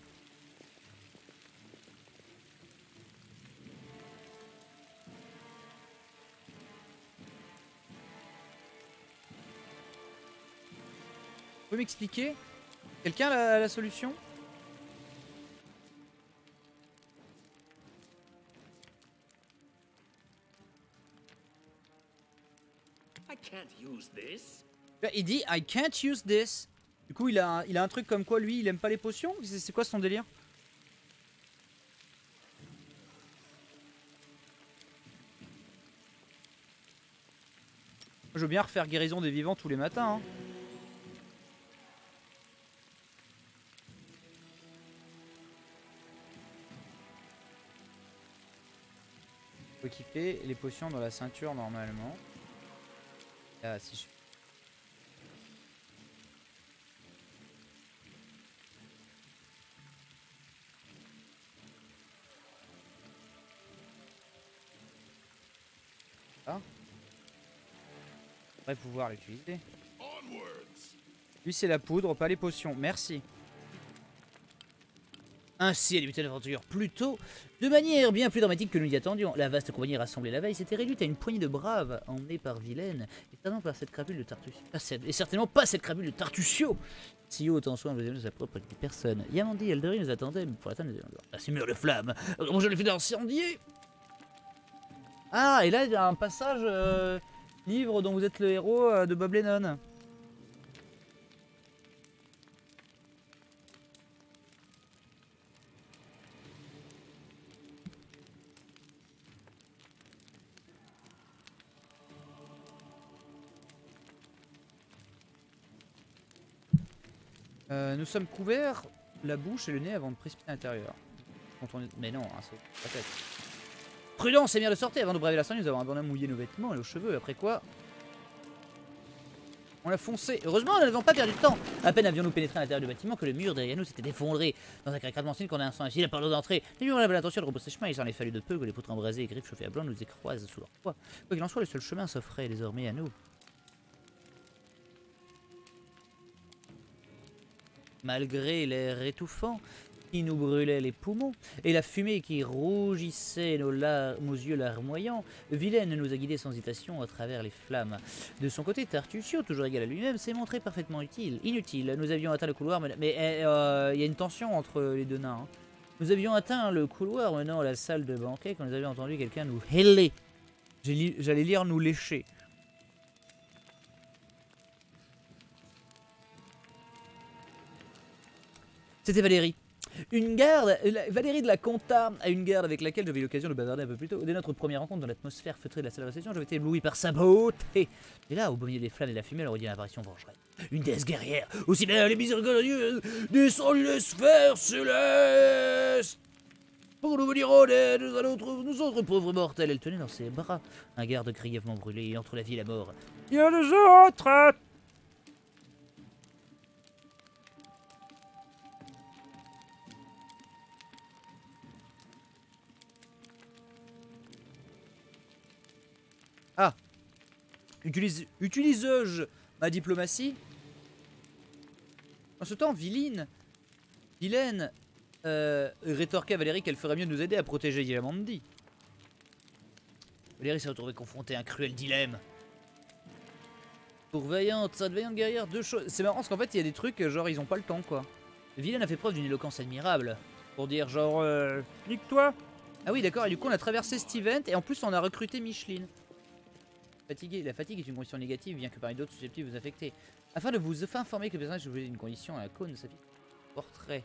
Vous pouvez m'expliquer Quelqu'un a la, solution. Il dit I can't use this. Du coup, il a, il a un truc comme quoi lui, il aime pas les potions C'est quoi son délire? Je veux bien refaire guérison des vivants tous les matins. hein. Équiper les potions dans la ceinture normalement. Ah, si je devrait pouvoir l'utiliser. Lui, c'est la poudre, pas les potions. Merci. Ainsi a débuté l'aventure, plutôt de manière bien plus dramatique que nous y attendions. La vaste compagnie rassemblée la veille s'était réduite à une poignée de braves, emmenés par Vilaine, et certainement par cette crapule de cette- Et certainement pas cette crapule de Tartusio Si haut en soin de sa propre personne. Yamandi et Eldori nous attendaient, pour nous Ah, ces murs de flammes Comment je les fais d'incendier? Ah, et là, il y a un passage euh, livre dont vous êtes le héros euh, de Bob Lennon. Euh, nous sommes couverts la bouche et le nez avant de précipiter à l'intérieur. Mais non, hein, c'est la tête. Prudence, c'est bien de sortir. Avant de braver la nous avons abandonné mouillé nos vêtements et nos cheveux. Après quoi On l'a foncé. Heureusement, nous n'avons pas perdu de temps. À peine avions-nous pénétré à l'intérieur du bâtiment que le mur derrière nous s'était effondré. Dans un craquement signe qu'on a un sang agile par l'eau d'entrée. Nous avions l'intention de repousser chemin. Il s'en est fallu de peu que les poutres embrasées et griffes chauffées à blanc nous écrasent sous leur poids. Quoi qu'il en soit, le seul chemin s'offrait désormais à nous. malgré l'air étouffant qui nous brûlait les poumons et la fumée qui rougissait nos, yeux larmoyants, Vilaine nous a guidés sans hésitation à travers les flammes. De son côté, Tartusio, toujours égal à lui-même, s'est montré parfaitement utile. Inutile, nous avions atteint le couloir, mais mais, euh, il y a une tension entre les deux nains. hein. Nous avions atteint le couloir menant à la salle de banquet quand nous avions entendu quelqu'un nous héler. J'allais lire nous lécher. C'était Valérie. Une garde, Valérie de la Conta a une garde avec laquelle j'avais eu l'occasion de bavarder un peu plus tôt. Dès notre première rencontre dans l'atmosphère feutrée de la salle de réception, j'avais été ébloui par sa beauté. Et là, au milieu des flammes et de la fumée, elle aurait dit l'apparition vengeresse. Une déesse guerrière, aussi belle et miséricordieuse, descendue des sphères célestes. Pour nous venir en aide à notre, nous autres pauvres mortels, elle tenait dans ses bras un garde grièvement brûlé entre la vie et la mort. Il y a les autres Ah Utilise, Utilise-je ma diplomatie En ce temps, Viline, Vilaine, euh, rétorqua Valérie qu'elle ferait mieux de nous aider à protéger Diamandi. Valérie s'est retrouvée confrontée à un cruel dilemme. Pourveillante, sadveillante guerrière, deux choses. C'est marrant parce qu'en fait, il y a des trucs, genre, ils ont pas le temps, quoi. Vilaine a fait preuve d'une éloquence admirable. Pour dire, genre, euh, nique-toi Ah oui, d'accord, et du coup, on a traversé cet event et en plus, on a recruté Micheline. Fatigué. La fatigue est une condition négative, bien que parmi d'autres susceptibles de vous affecter. Afin de vous informer que le personnage jouait une condition à la cône de sa vie. Portrait.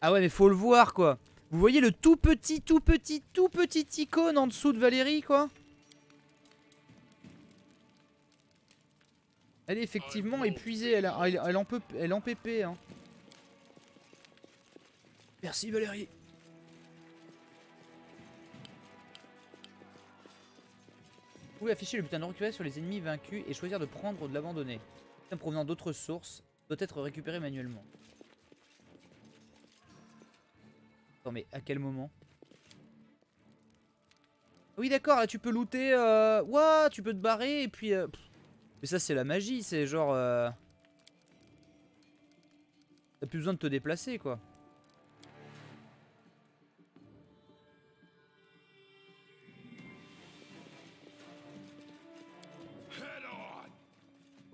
Ah ouais, mais faut le voir, quoi. Vous voyez le tout petit, tout petit, tout petit icône en dessous de Valérie, quoi Elle est effectivement épuisée, elle, a- elle, elle en peut, elle en pépé, hein. Merci Valérie. Afficher le butin de récupérer sur les ennemis vaincus et choisir de prendre ou de l'abandonner. Le provenant d'autres sources doit être récupéré manuellement. Attends, mais à quel moment? Oui, d'accord, là tu peux looter. Euh... Tu peux te barrer et puis. euh. Mais ça, c'est la magie, c'est genre. euh, T'as plus besoin de te déplacer, quoi.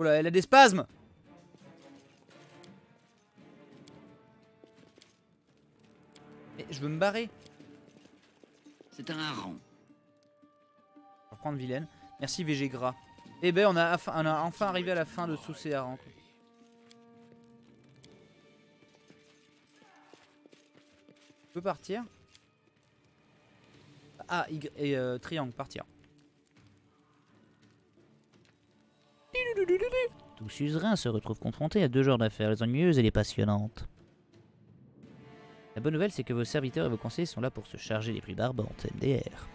Oh là, elle a des spasmes Mais je veux me barrer. C'est un hareng. Je vais reprendre vilaine. Merci VG Gras. Eh ben on a, affa- on a enfin arrivé à la fin de tous ces harengs. Je peux partir Ah, y et euh, triangle, partir. Tout suzerain se retrouve confronté à deux genres d'affaires, les ennuyeuses et les passionnantes. La bonne nouvelle, c'est que vos serviteurs et vos conseillers sont là pour se charger des plus barbantes MDR.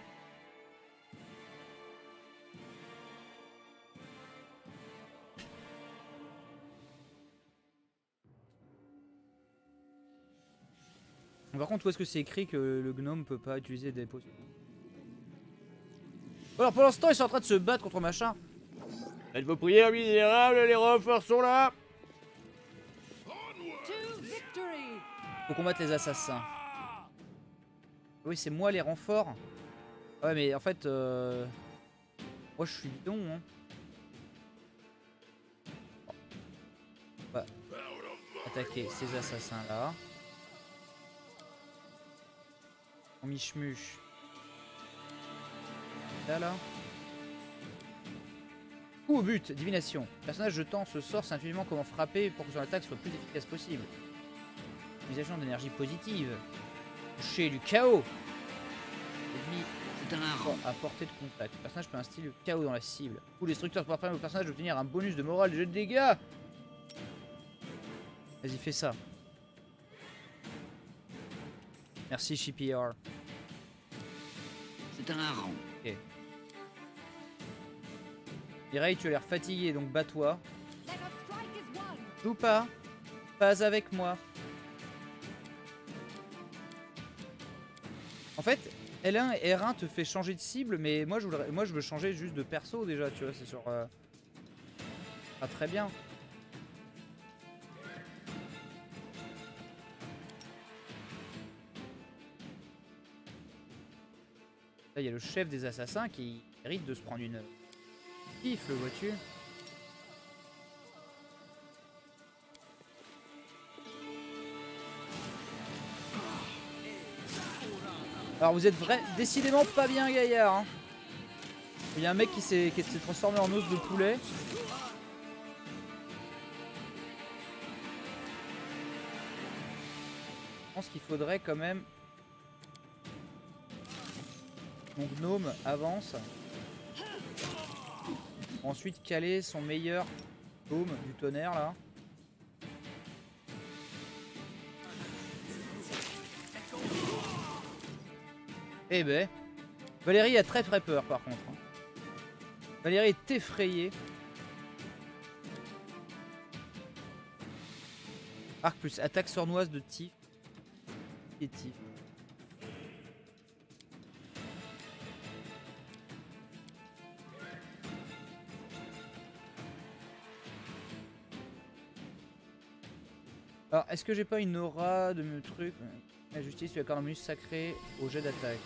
Par contre, où est-ce que c'est écrit que le gnome peut pas utiliser des potions? Alors pour l'instant, ils sont en train de se battre contre machin. Faites vos prières misérables, les renforts sont là! Faut combattre les assassins. Oui, c'est moi les renforts. Ouais, mais en fait, euh... moi je suis bidon. Hein. On va attaquer ces assassins là. En michmuche. Là là. Coup au but, divination. Le personnage jetant ce sort sait intuitivement comment frapper pour que son attaque soit plus efficace possible. Utilisation d'énergie positive. Toucher du chaos. Ennemi C'est un hareng. à portée de contact. Le personnage peut instiller le chaos dans la cible. Ou les structures pour permettre au personnage d'obtenir un bonus de morale de jet de dégâts. Vas-y, fais ça. Merci, CPR. C'est un hareng. Ok. Mireille, tu as l'air fatigué, donc bats-toi. Joue pas. Pas avec moi. En fait, L1 et R1 te fait changer de cible, mais moi je, voudrais- moi, je veux changer juste de perso déjà, tu vois, c'est sur... euh, Pas très bien. Là, il y a le chef des assassins qui mérite de se prendre une pifle, vois-tu Alors vous êtes vrai, décidément pas bien gaillard. hein. Il y a un mec qui s'est transformé en os de poulet. pense qu'il faudrait quand même... Mon gnome avance. Ensuite caler son meilleur gnome du tonnerre là. Eh ben, Valérie a très très peur par contre. hein. Valérie est effrayée. Arc plus attaque sournoise de Tif. Et Tif. Alors, est-ce que j'ai pas une aura de mes trucs? La justice lui accorde un bonus sacré au jet d'attaque.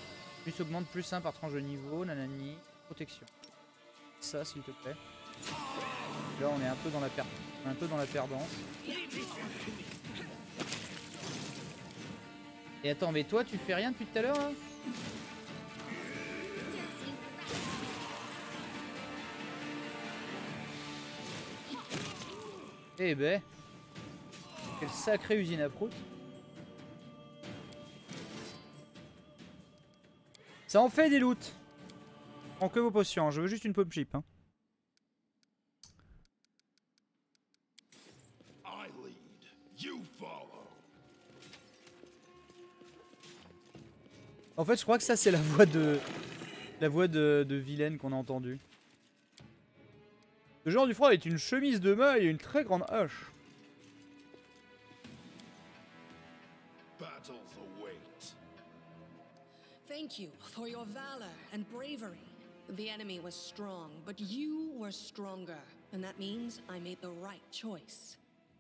Plus augmente plus 1 par tranche de niveau, nanani. Protection. Ça, s'il te plaît. Là, on est un peu dans la un peu dans la perdance. Et attends, mais toi, tu fais rien depuis tout à l'heure là? Eh ben, quelle sacrée usine à prout. Ça en fait des loots. Prends que vos potions, hein. je veux juste une pop chip. Hein. En fait, je crois que ça, c'est la voix de la voix de, de vilaine qu'on a entendue. Le genre du froid est une chemise de maille et une très grande hache. Thank you for your valor and bravery. The enemy was strong, but you were stronger. And that means I made the right choice.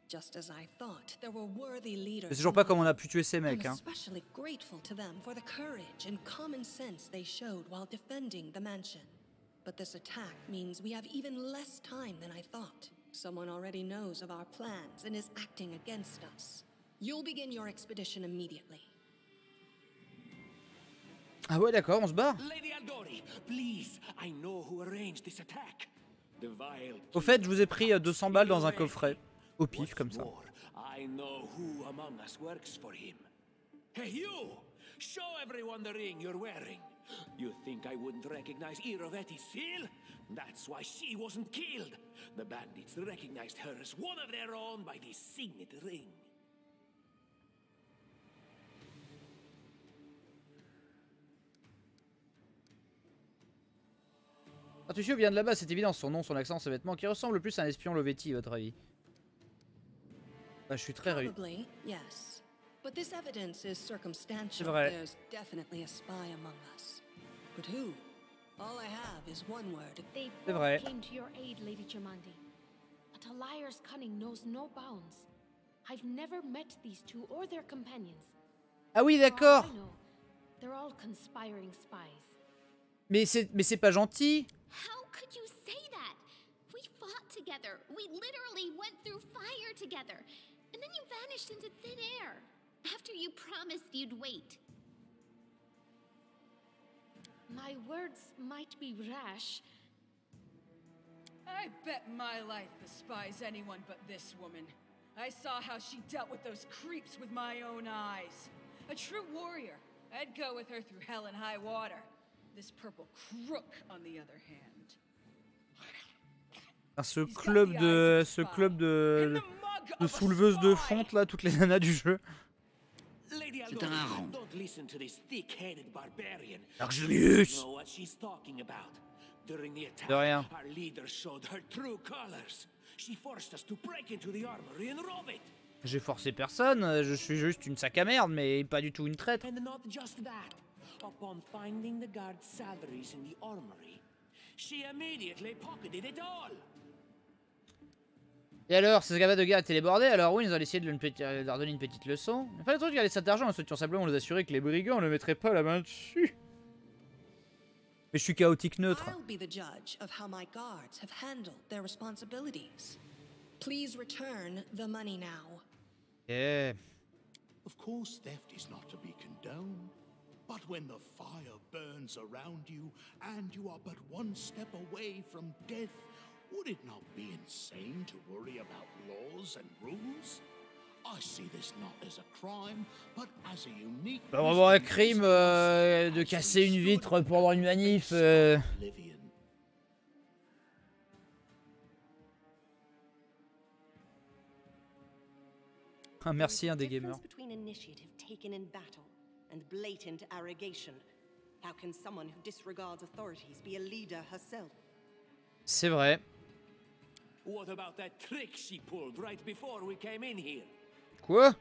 Just as I thought, there were worthy leaders. Toujours pas comment on a pu tuer ces I'm mecs. Hein. especially grateful to them for the courage and common sense they showed while defending the mansion. But this attack means we have even less time than I thought. Someone already knows of our plans and is acting against us. You'll begin your expedition immediately. Ah ouais, d'accord, on se barre. Lady Aldori, please, I know who arranged this attack. The vile Au fait, je vous ai pris euh, 200 balles dans un coffret. Au pif, comme ça. more. I know who among us works for him. Hey, you! Show everyone the ring you're wearing. You think I wouldn't recognize Irovetti's seal? That's why she wasn't killed. The bandits recognized her as one of their own by this signet ring. Artucio vient de là-bas, c'est évident. Son nom, son accent, ses vêtements, qui ressemble le plus à un espion Lovetti, à votre avis? Bah, je suis très réussi. Probably, yes. But this evidence is circumstantial. vrai. There's definitely a spy among us. But who? All I have is one word. They C'est vrai. came to your aid, Lady Jamandi. But a liar's cunning knows no bounds. I've never met these two or their companions. Ah oui, d'accord. They're all conspiring spies. Mais c'est mais c'est pas gentil. How could you say that? We fought together. We literally went through fire together. And then you vanished into thin air. After you promised you'd wait. My words might be rash, I bet my life despise anyone but this woman. I saw how she dealt with those creeps with my own eyes. A true warrior. I'd go with her through hell and high water. This purple crook, on the other hand. Ah, ce club de ce club de de souleveuses de fonte là, toutes les nanas du jeu. C'est un barbarian. Argelius. De rien. our leader showed her true colors. She forced us to break into the armory and rob it. J'ai forcé personne, je suis juste une sac à merde, mais pas du tout une traître. Upon finding the guard's salaries in the armory, she immediately pocketed it all. Et alors, ces gars de gars étaient les bordés, alors oui, ils ont essayé de, le- de leur donner une petite leçon. Il fallait trop garder cet argent, nous souhaitions simplement nous assurer que les brigands ne mettraient pas la main dessus. Mais je suis chaotique neutre. I'll be the judge of how my guards have handled their responsibilities. Please return the money now. Of course, theft is not to be condoned. But when the fire burns around you and you are but one step away from death, would it not be insane to worry about laws and rules? I see this not as a crime, but as a unique. Bah, on va voir un crime euh, de casser une vitre pendant une manif. euh. Ah, merci un des There's a gamers. Difference between initiative taken in battle and blatant arrogation. How can someone who disregards authorities be a leader herself? C'est vrai. What about that trick she pulled right before we came in here? Quoi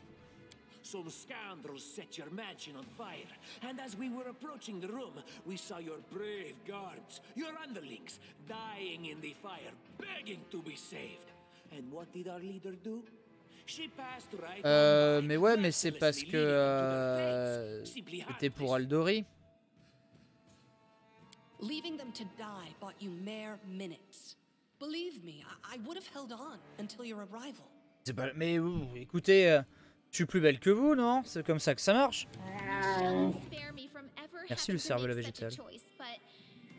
Some scoundrels set your mansion on fire, and as we were approaching the room, we saw your brave guards, your underlings, dying in the fire, begging to be saved. And what did our leader do? Euh, mais ouais, mais c'est parce que euh, c'était pour. Aldori. Leaving them to die bought you mere minutes. Believe me, I, I would have held on until your arrival. C'est pas... Mais ouh, écoutez, euh, je suis plus belle que vous, non? C'est comme ça que ça marche. Merci, le cerveau, but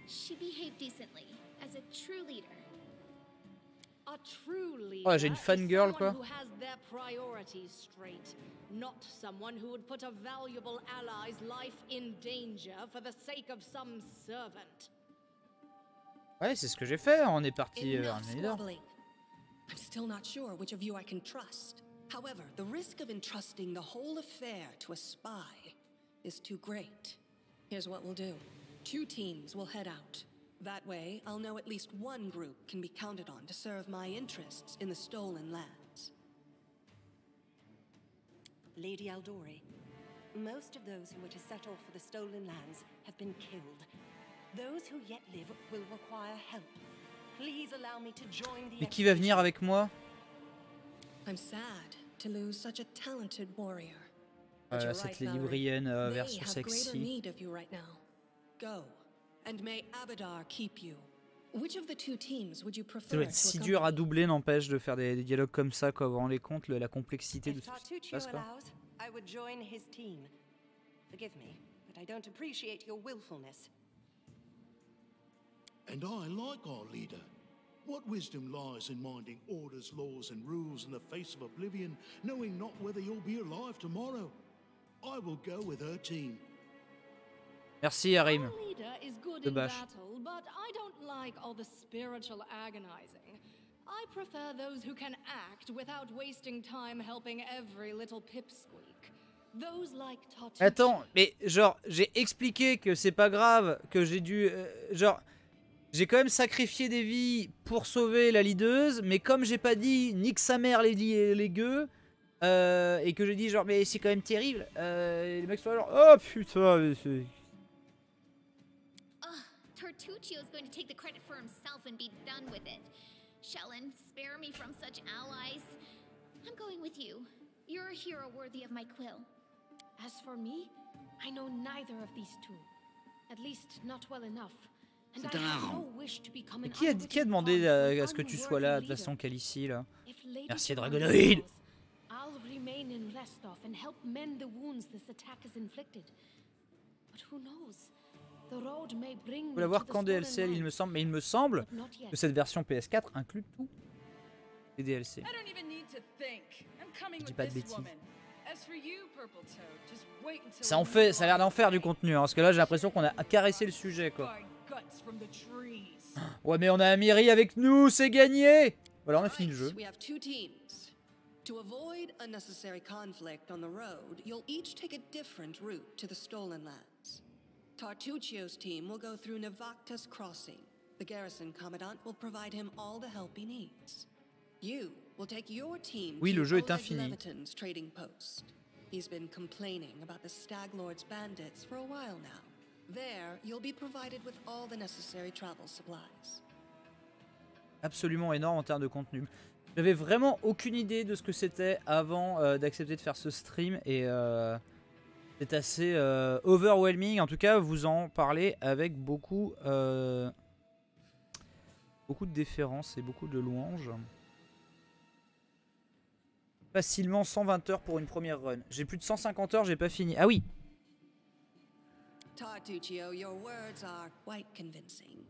she behaved decently as a true leader. A true leader Oh, j'ai une fangirl, quoi. who has their priorities straight, not someone who would put a valuable ally's life in danger for the sake of some servant. Ouais, c'est ce que j'ai fait. On est parti euh, vers Enough un I'm still not sure which of you I can trust. However, the risk of entrusting the whole affair to a spy is too great. Here's what we'll do. Two teams will head out. That way, I'll know at least one group can be counted on to serve my interests in the stolen lands. Lady Aldori, most of those who were to set off for the stolen lands have been killed. Those who yet live will require help. Please allow me to join the Mais qui va venir avec moi I'm sad to lose such a talented warrior. Voilà, euh, you're cette right, euh, version sexy. need of you right now. Go, and may Abadar keep you. Which of the two teams would you Ça prefer doit être to si dur à doubler, n'empêche, de faire des, des dialogues comme ça, quand vous vous rendez compte le- la complexité de If ce qui se Tartuccio passe, quoi. allows, I would join his team. Forgive me, but I don't appreciate your willfulness. And I like our leader. What wisdom lies in minding orders, laws, and rules in the face of oblivion, knowing not whether you'll be alive tomorrow? I will go with her team. Merci, good De in bâche. battle, but I don't like all the spiritual agonizing. I prefer those who can act without wasting time helping every little pipsqueak. Those like Tartuccio. Attends, mais genre, j'ai expliqué que c'est pas grave, que j'ai dû. euh, genre, j'ai quand même sacrifié des vies pour sauver la leaduse, mais comme j'ai pas dit nique sa mère les, li- les gueux, euh, et que j'ai dit genre, mais c'est quand même terrible, euh, les mecs sont là genre, oh putain, mais Ugh, Tartuccio's going to take the credit for himself and be done with it. Shellen, spare me from such allies. I'm going with you. You're a hero worthy of my quill. As for me, I know neither of these two. At least not well enough. And I C'est un have hareng. no wish to become Mais qui a, qui a demandé à, for à ce que tu sois là, de toute façon? Calici, là Merci, Dragonoid I'll remain in Restov and help mend the wounds this attack has inflicted. But who knows? Me l'avoir qu'en DLC, il me semble, mais il me semble que cette version PS4 inclut tout les DLC. I don't even need to think. I'm coming Je dis with pas de this bêtises. woman. As for you, Purple Toad, just wait until Ça en we fait, ça a l'air d'en to faire du contenu, hein, parce que là j'ai l'impression qu'on a caressé le sujet, quoi. (gasps) Ouais, mais on a Amiri avec nous, c'est gagné Voilà, on a fini le jeu. Right, we have two teams. To avoid unnecessary conflict on the road, you'll each take a different route to the stolen lands. Tartuccio's team will go through Navacta's crossing. The garrison commandant will provide him all the help he needs. You will take your team Oui, to le jeu est Oleg infini. Leviton's trading post. He's been complaining about the Stag Lord's bandits for a while now. There, you'll be provided with all the necessary travel supplies. Absolument énorme en termes de contenu. J'avais vraiment aucune idée de ce que c'était avant euh, d'accepter de faire ce stream et euh, c'est assez euh, overwhelming. En tout cas, vous en parlez avec beaucoup, euh, beaucoup de déférence et beaucoup de louanges. Facilement 120 heures pour une première run. J'ai plus de 150 heures, j'ai pas fini. Ah oui, Tartuccio, your words are quite convincing.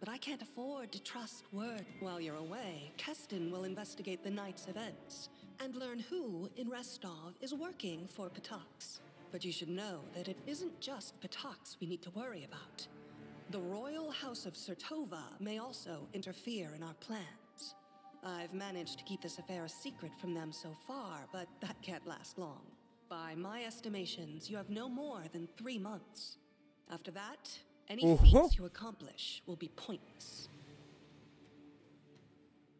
But I can't afford to trust word. While you're away, Keston will investigate the night's events. and learn who in Restov is working for Patox. But you should know that it isn't just Patox we need to worry about. The royal house of Sertova may also interfere in our plans. I've managed to keep this affair a secret from them so far, but that can't last long. By my estimations, you have no more than three months. After that, any feats you accomplish will be pointless.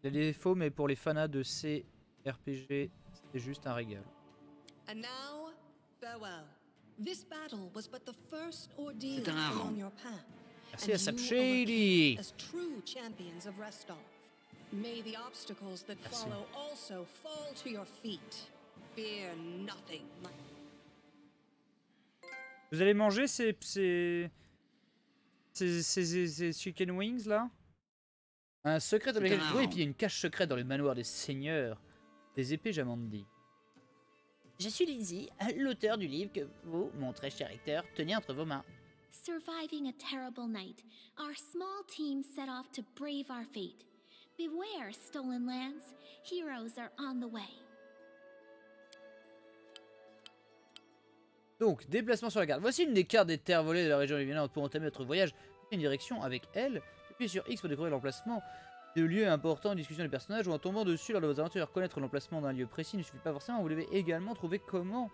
Il y a des défauts, mais pour les fanas de ces RPG, c'est juste un régal. And now, C'est un along rang. your path. Merci and à Sap you Shady. overcame As true champions of Restov. May the obstacles that Merci. follow also fall to your feet. Fear nothing, my Vous allez manger ces, ces, ces, ces- ces- ces chicken wings là? Un secret dans lequel et puis il y a une cache secrète dans le manoir des seigneurs. Des épées Jamandi. Je suis Lindsay, l'auteur du livre que vous, mon très cher lecteur, tenez entre vos mains. Surviving a terrible night, our small team set off to brave our fate. Beware, stolen lands. Heroes are on the way. Donc, déplacement sur la carte. Voici une des cartes des terres volées de la région évidente pour entamer notre voyage. Une direction avec elle. Puis sur X pour découvrir l'emplacement de lieux importants, discussion des personnages ou en tombant dessus lors de vos aventures. Connaître l'emplacement d'un lieu précis ne suffit pas forcément. Vous devez également trouver comment.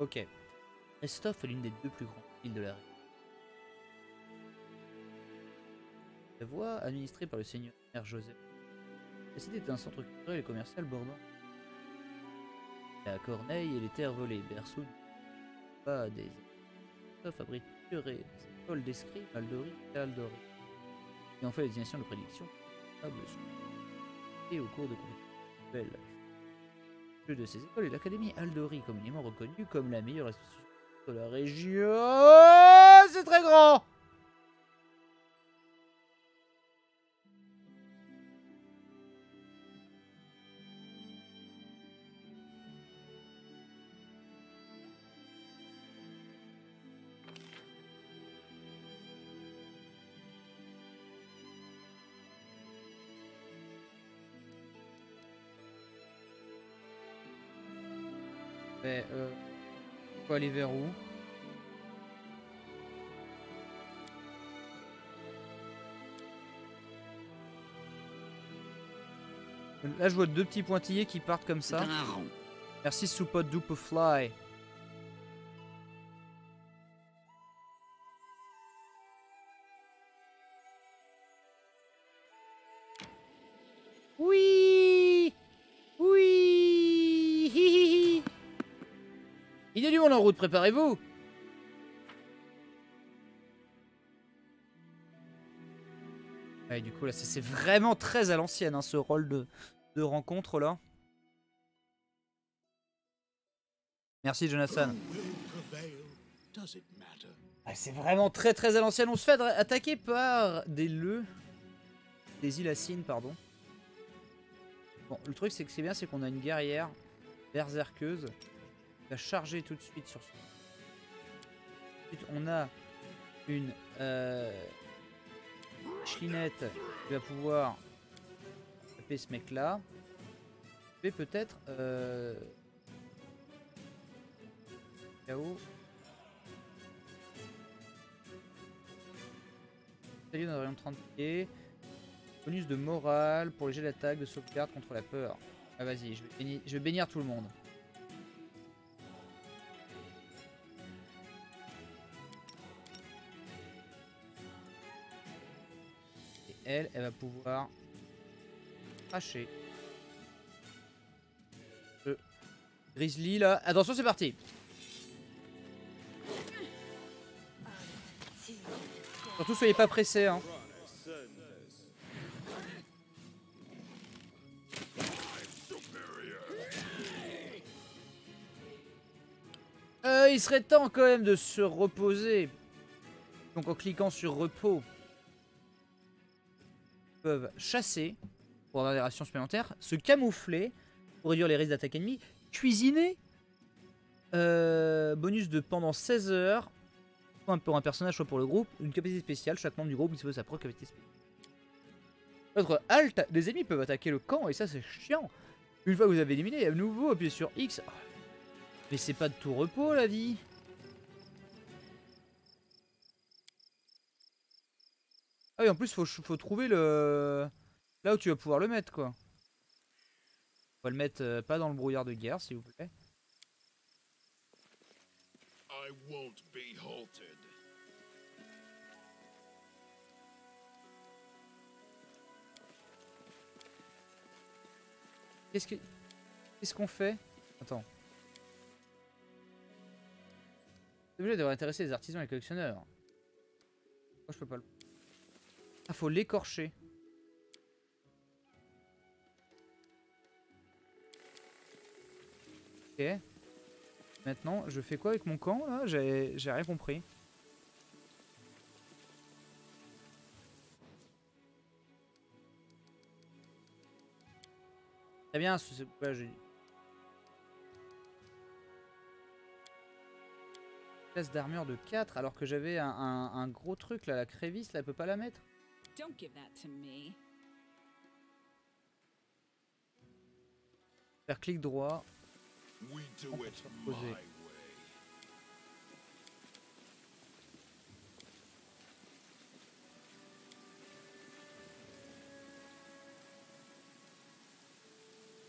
Ok. Restov est l'une des deux plus grandes îles de la région. La voie administrée par le seigneur Joseph. La cité est un centre culturel et commercial bordant la Corneille et les terres volées, berceau pas des sauf abrite des écoles d'escrime, Aldori et Aldori. Et en fait, les désignations de prédiction, sur et au cours de compétitions de ces écoles est l'Académie Aldori, communément reconnue comme la meilleure institution de la région. Oh, c'est très grand Mais, euh, faut aller vers où? Là, je vois deux petits pointillés qui partent comme ça. Merci Soupot Dupe Fly. Préparez-vous du coup, c'est vraiment très à l'ancienne, hein, ce rôle de, rencontre, là. Merci, Jonathan. C'est vraiment très très à l'ancienne. On se fait attaquer par des leux. Des Ilacines, pardon. Bon, le truc c'est que c'est bien, c'est qu'on a une guerrière berserkeuse qui va charger tout de suite sur son. Ensuite, on a une euh, Chlinette qui va pouvoir taper ce mec là. Je vais peut-être euh, KO. Salut dans rayon de 30 pieds. Bonus de morale pour les jets d'attaque, de sauvegarde contre la peur. Ah vas-y, je vais bénir tout le monde. Elle, elle va pouvoir cracher. Le Grizzly là. Attention, c'est parti. Surtout, soyez pas pressés. Hein. Euh, il serait temps quand même de se reposer. Donc en cliquant sur repos, peuvent chasser pour avoir des rations supplémentaires, se camoufler pour réduire les risques d'attaque ennemie, cuisiner, euh, bonus de pendant 16 heures, soit pour un personnage, soit pour le groupe, une capacité spéciale, chaque membre du groupe dispose de sa propre capacité spéciale. Autre halt, des ennemis peuvent attaquer le camp et ça c'est chiant. Une fois que vous avez éliminé, à nouveau appuyez sur X. Mais c'est pas de tout repos la vie. Ah oui, en plus, faut, faut trouver le... Là où tu vas pouvoir le mettre, quoi. On va le mettre euh, pas dans le brouillard de guerre, s'il vous plaît. I won't be halted. Qu'est-ce que... Qu'est-ce qu'on fait? Attends. C'est obligé devrait intéresser les artisans et les collectionneurs. Moi, je peux pas le... Ah, faut l'écorcher. Ok. Maintenant, je fais quoi avec mon camp, là? J'ai rien compris. Très bien, c'est-. Classe d'armure de 4 alors que j'avais un, gros truc là, la crévisse là, elle peut pas la mettre? Don't give that to me. Faire clic droit. We do On peut it se my reposer. way.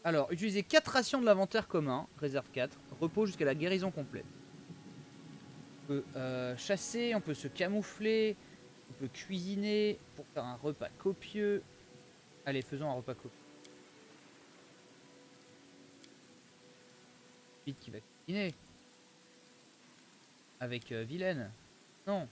Alors, utilisez 4 rations de l'inventaire commun, réserve 4, repos jusqu'à la guérison complète. On peut euh, chasser, on peut se camoufler, cuisiner pour faire un repas copieux. Allez, faisons un repas copieux. Vite qui va cuisiner? Avec euh, Vilaine? Non.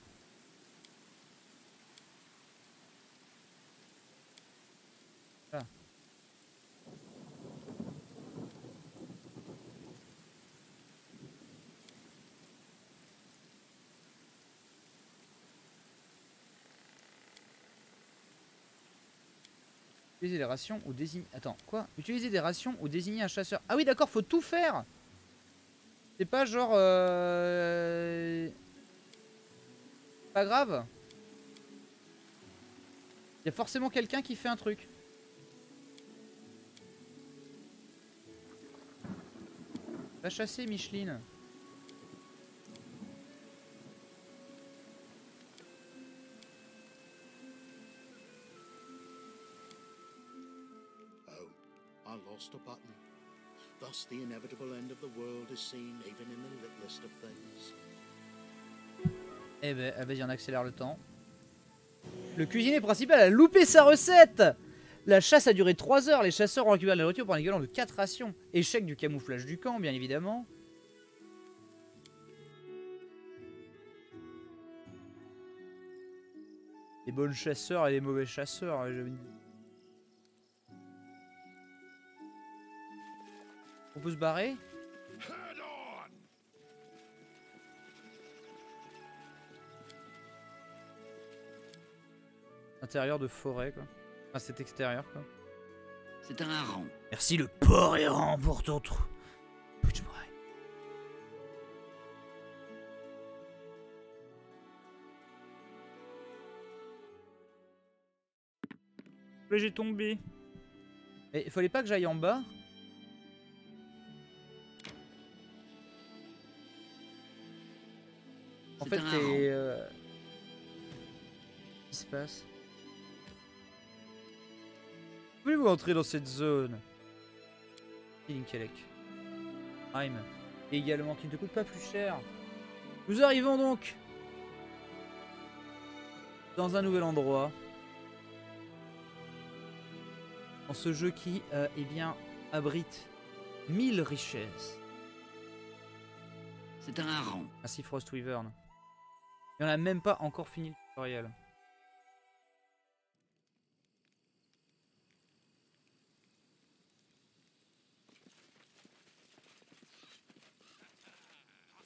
Utiliser les rations ou désigner. Attends, quoi Utiliser des rations ou désigner un chasseur. Ah oui, d'accord, faut tout faire C'est pas genre. Euh... Pas grave Il y forcément quelqu'un qui fait un truc. Va chasser Micheline. Eh ben, ah, vas-y, on accélère le temps. Le cuisinier principal a loupé sa recette La chasse a duré 3 heures. Les chasseurs ont récupéré la nourriture pour un équivalent de 4 rations. Échec du camouflage du camp, bien évidemment. Les bons chasseurs et les mauvais chasseurs. On peut se barrer! Intérieur de forêt, quoi. Enfin, c'est extérieur, quoi. C'est un hareng. Merci le porc errant pour ton trou. Mais j'ai tombé. Et il fallait pas que j'aille en bas En fait, hareng. euh, Qu'est-ce qui se passe? Voulez-vous entrer dans cette zone? Kelek. Heim. Et également qui ne te coûte pas plus cher. Nous arrivons donc dans un nouvel endroit. Dans ce jeu qui, euh, eh bien, abrite mille richesses. C'est un hareng. Ainsi Frost Wyvern. Et on n'a même pas encore fini le tutoriel.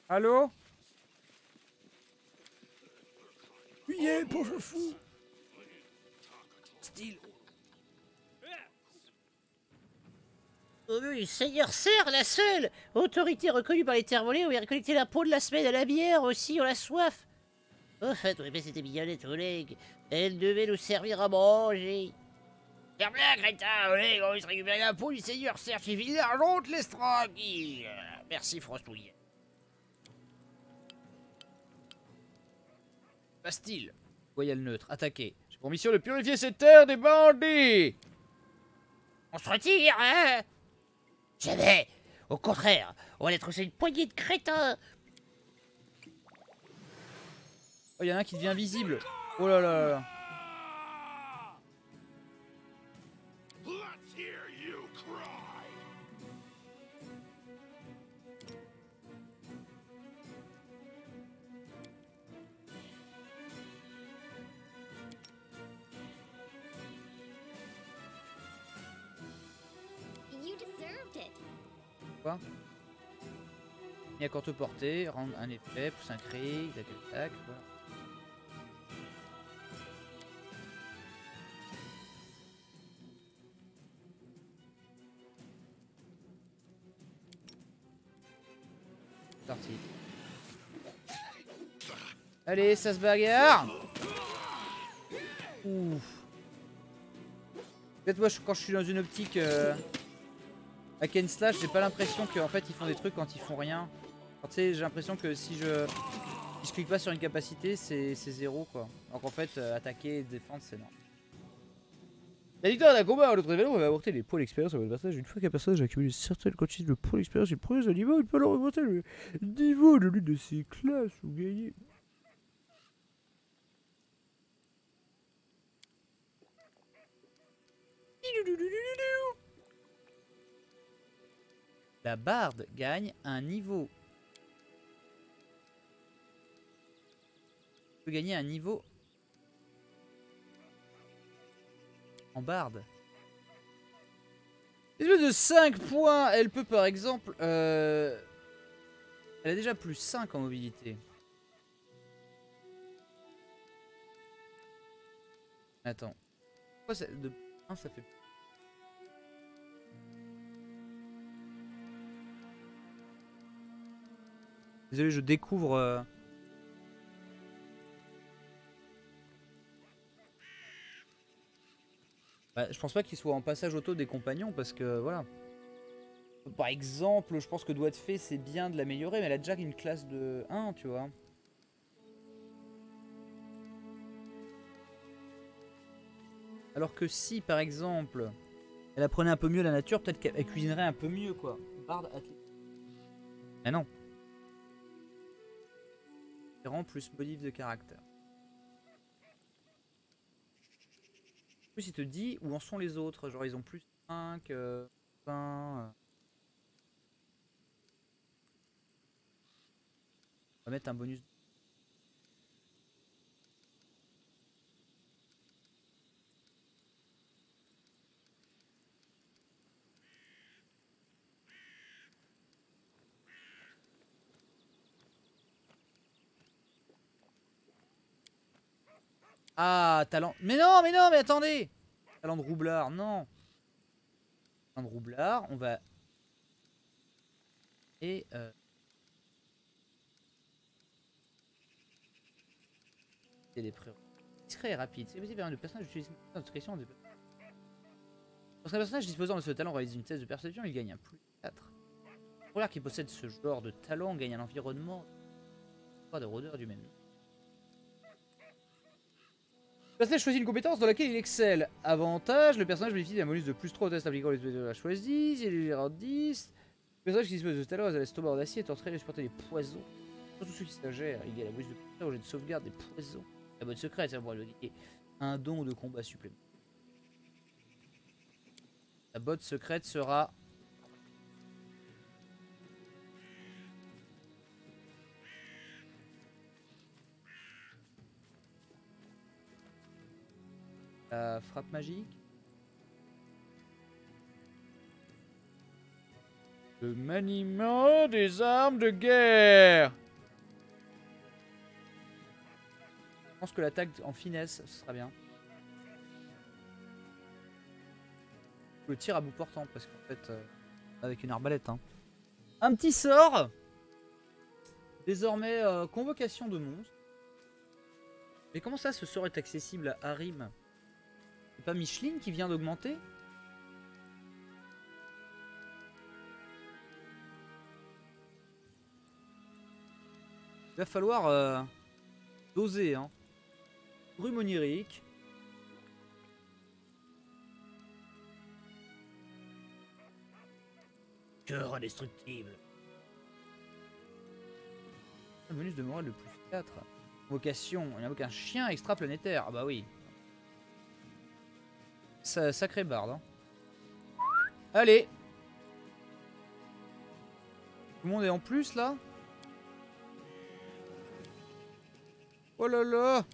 Allô Fuyez, pauvre fou Style. Oh oui, Seigneur Serre, la seule autorité reconnue par les terres volées, on vient récolter la peau de la semaine à la bière aussi, on a soif. Oh, fait, oui, mais c'était mignonnette, collègue. Elle devait nous servir à manger. Ferme la crétin, allez, on va se récupérer la peau du seigneur Serge et Villard, l'autre laisse tranquille. Merci Frostouille. Bastille. Voyelle neutre, attaquer. J'ai pour mission de purifier cette terre des bandits On se retire, hein? Jamais Au contraire, on va être une poignée de crétins Oh, y en a un qui devient visible. Oh là là là. Quoi? Il y a courte portée, rendre un effet, pousse un cri, tac tac, voilà. Allez, ça se bagarre Ouf. Peut-être moi, quand je suis dans une optique euh, hack and slash, j'ai pas l'impression qu'en fait ils font des trucs quand ils font rien. Tu sais, j'ai l'impression que si je, si je clique pas sur une capacité, c'est zéro quoi. Alors qu'en fait, euh, attaquer et défendre, c'est énorme. La victoire d'un combat à l'autre événement va apporter des points d'expérience à votre personnage. Une fois qu'un personnage a accumulé certaines quantités de points d'expérience, il progresse au niveau, il peut alors augmenter le niveau de l'une de ses classes ou gagner. La barde gagne un niveau. peut gagner un niveau en barde. Espèce de 5 points, elle peut par exemple... euh, Elle a déjà plus 5 en mobilité. Attends. Pourquoi ça... de 1 ça fait... Désolé, je découvre... euh, Bah, je pense pas qu'il soit en passage auto des compagnons parce que voilà. Par exemple, je pense que doigt de fée c'est bien de l'améliorer, mais elle a déjà une classe de 1, tu vois. Alors que si par exemple elle apprenait un peu mieux la nature, peut-être qu'elle elle cuisinerait un peu mieux quoi. Mais non. Plus modif de caractère. En plus, il te dit où en sont les autres? Genre, ils ont plus 5, euh, 20. euh. On va mettre un bonus. Ah, talent. Mais non, mais non, mais attendez Talent de roublard, non Talent de roublard, on va... Et... Euh... C'est des pré Discret et rapide. C'est possible le personnage utilise une de... Lorsqu'un personnage disposant de ce talent réalise une thèse de perception, il gagne un plus 4. Le qui possède ce genre de talent gagne un environnement de rôdeur du même nom. Personnage choisit une compétence dans laquelle il excelle. Avantage, le personnage bénéficie d'un bonus de plus 3 au test appliquant les de la choisie, si il est en 10. Le personnage qui dispose de talent a l'estomac en acier est entraîné à supporter des poisons. Surtout ceux qui s'agèrent, il y a la bonus de plus 3 au de sauvegarde des poisons. La bonne secrète, ça pourrait le dire. Un don de combat supplémentaire. La botte secrète sera La frappe magique. Le maniement des armes de guerre. Je pense que l'attaque en finesse, ce sera bien. Le tir à bout portant, parce qu'en fait, euh, avec une arbalète. hein. Un petit sort. Désormais, euh, convocation de monstres. Mais comment ça, ce sort est accessible à Harim pas Micheline qui vient d'augmenter Il va falloir euh, doser, hein. Brume onirique. Cœur indestructible. Un bonus de morale de plus 4. Vocation. Il invoque un chien extraplanétaire. Ah bah oui. Sa- sacré barde. hein. Allez Tout le monde est en plus là Oh là là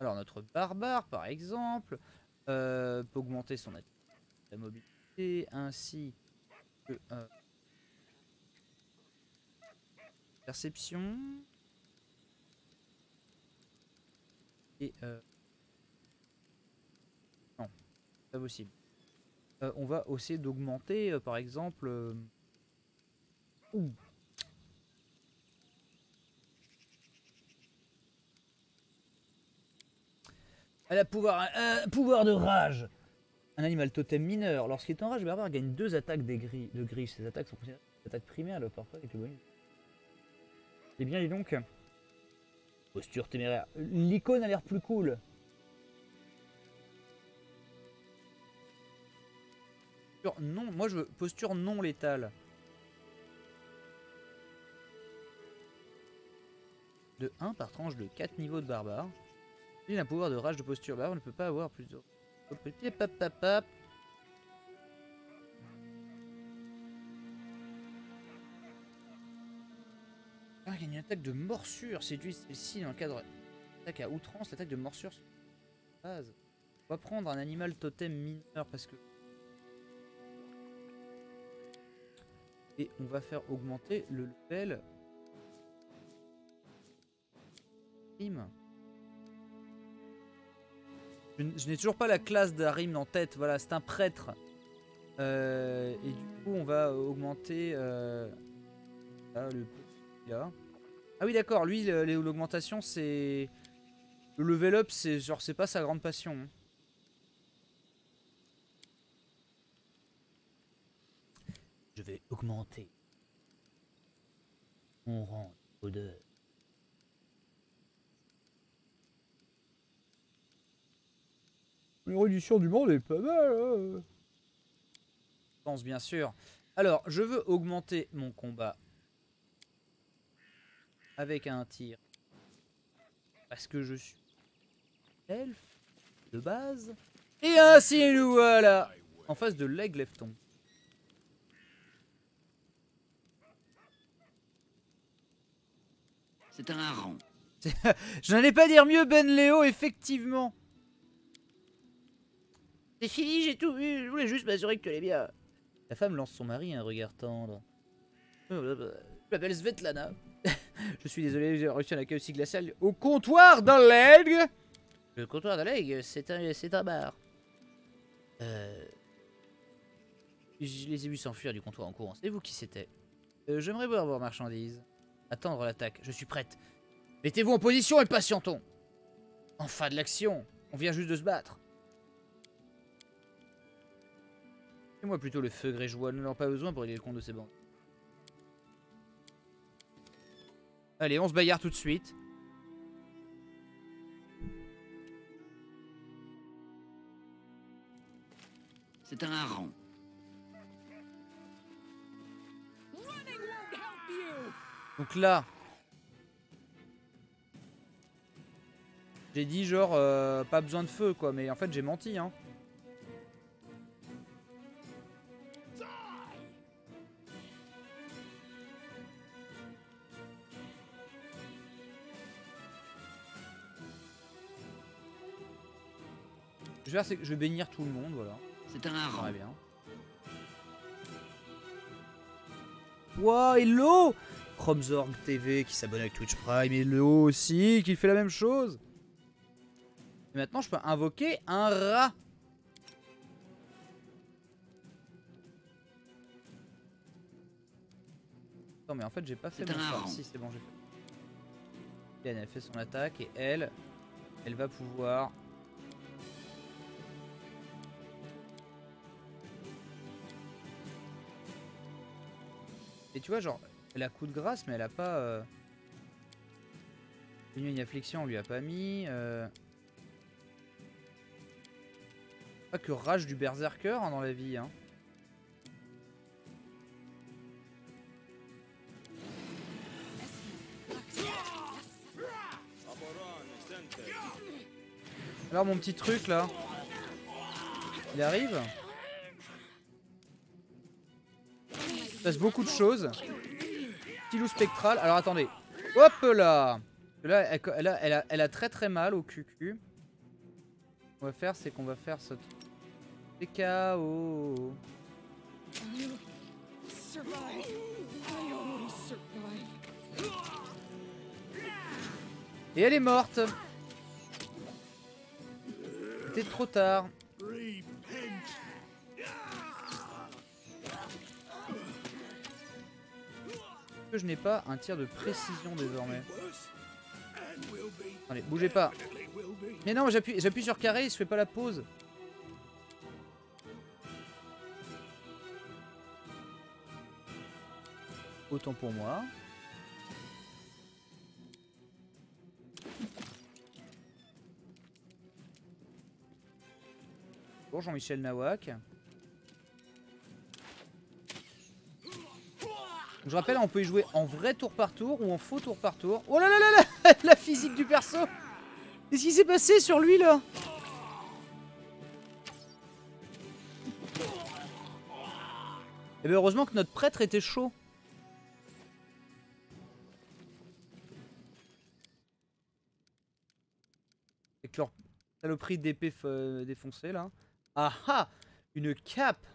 Alors notre barbare par exemple euh, peut augmenter son sa mobilité ainsi que euh, perception et euh, non possible Euh, on va essayer d'augmenter euh, par exemple euh, ouh. Elle a pouvoir, un pouvoir de rage. Un animal totem mineur. Lorsqu'il est en rage, barbare gagne deux attaques des gris, de griffe. Ces attaques sont considérées des attaques primaires, le parfois avec le. Eh bien, dis donc. Posture téméraire. L'icône a l'air plus cool. Non, moi je veux posture non létale. De 1 par tranche de 4 niveaux de barbare. Il a un pouvoir de rage de posture. Barbare ne peut pas avoir plus de. Hop, hop. Ah, il y a une attaque de morsure. Séduit celle-ci dans le cadre attaque à outrance. L'attaque de morsure. On va prendre un animal totem mineur parce que. Et on va faire augmenter le level. Rime. Je, n'ai toujours pas la classe d'Arim en tête. Voilà, c'est un prêtre. Euh, et du coup, on va augmenter euh. Ah oui, d'accord. Lui, l'augmentation, c'est le level up, c'est genre c'est pas sa grande passion. hein. Vais augmenter mon rang d'odeur. L'érudition du monde est pas mal. hein. Je pense bien sûr. Alors, je veux augmenter mon combat avec un tir. Parce que je suis elfe de base. Et ainsi nous voilà en face de l'aigle. C'est un hareng. (laughs) Je n'allais pas dire mieux, Ben Léo, effectivement. C'est fini, j'ai tout vu. Je voulais juste m'assurer que tu allais bien. La femme lance son mari un regard tendre. Je m'appelle Svetlana. (laughs) je suis désolé, j'ai reçu un accueil aussi glacial au comptoir dans l'aigle. Le comptoir de l'aigle, c'est un, c'est un bar. Euh... Je les ai vus s'enfuir du comptoir en courant. C'est vous qui c'était Euh, J'aimerais voir vos marchandises. Attendre l'attaque. Je suis prête. Mettez-vous en position et patientons. Enfin de l'action. On vient juste de se battre. Fais-moi plutôt le feu grégeois. Nous n'avons pas besoin pour régler le compte de ces bandes. Allez, on se bagarre tout de suite. C'est un hareng. Donc là, j'ai dit genre euh, pas besoin de feu quoi, mais en fait j'ai menti hein. Je vais faire je vais bénir tout le monde voilà. C'est un hareng. bien. Wow, hello? Chromzorg TV qui s'abonne avec Twitch Prime et Léo aussi qui fait la même chose. Et maintenant je peux invoquer un rat. Non mais en fait j'ai pas fait mon sort. Si c'est bon j'ai fait. Bien, elle fait son attaque et elle, elle va pouvoir Et tu vois, genre, elle a coup de grâce, mais elle a pas... Euh... Une affliction, on lui a pas mis. Euh... Pas que rage du berserker hein, dans la vie. Hein. Alors mon petit truc là, il arrive. Il passe beaucoup de choses. Petit loup spectral. Alors attendez. Hop là Là, elle, a, très très mal au QQ. Ce qu'on va faire, c'est qu'on va faire ce... Et elle est morte. C'était trop tard. Que je n'ai pas un tir de précision désormais. Allez, bougez pas. Mais non, j'appuie sur carré, il se fait pas la pause. Autant pour moi. Bonjour Jean-Michel Nawak. Je rappelle, on peut y jouer en vrai tour par tour ou en faux tour par tour. Oh là là là là (laughs) La physique du perso Qu'est-ce qui s'est passé sur lui là? Et eh bien heureusement que notre prêtre était chaud. Avec leur saloperie d'épée défoncée là. Ah ah Une cape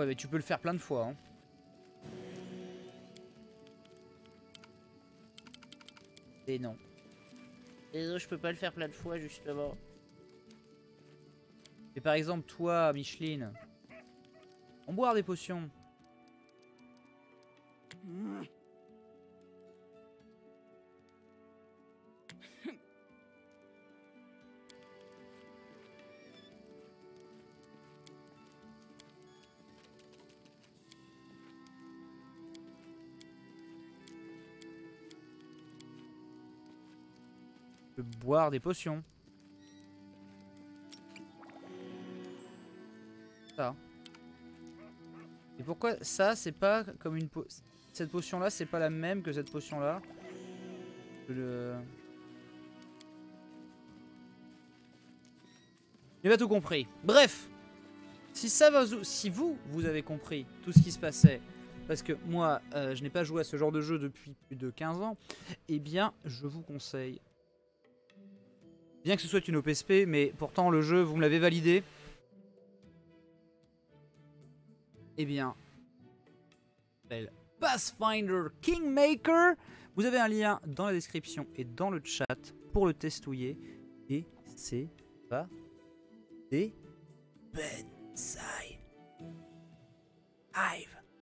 ouais, mais tu peux le faire plein de fois. Hein. Et non. Et non, je peux pas le faire plein de fois, justement. Et par exemple, toi, Micheline, on boire des potions. Boire des potions. Et pourquoi ça, c'est pas comme une po Cette potion-là, c'est pas la même que cette potion-là Le... Il a tout compris. Bref, si ça va, si vous, vous avez compris tout ce qui se passait, parce que moi, euh, je n'ai pas joué à ce genre de jeu depuis plus de 15 ans, eh bien, je vous conseille Bien que ce soit une OPSP, mais pourtant le jeu, vous me l'avez validé. Eh bien, Pathfinder Kingmaker. Vous avez un lien dans la description et dans le chat pour le testouiller. Et c'est pas des Bensai. Hive.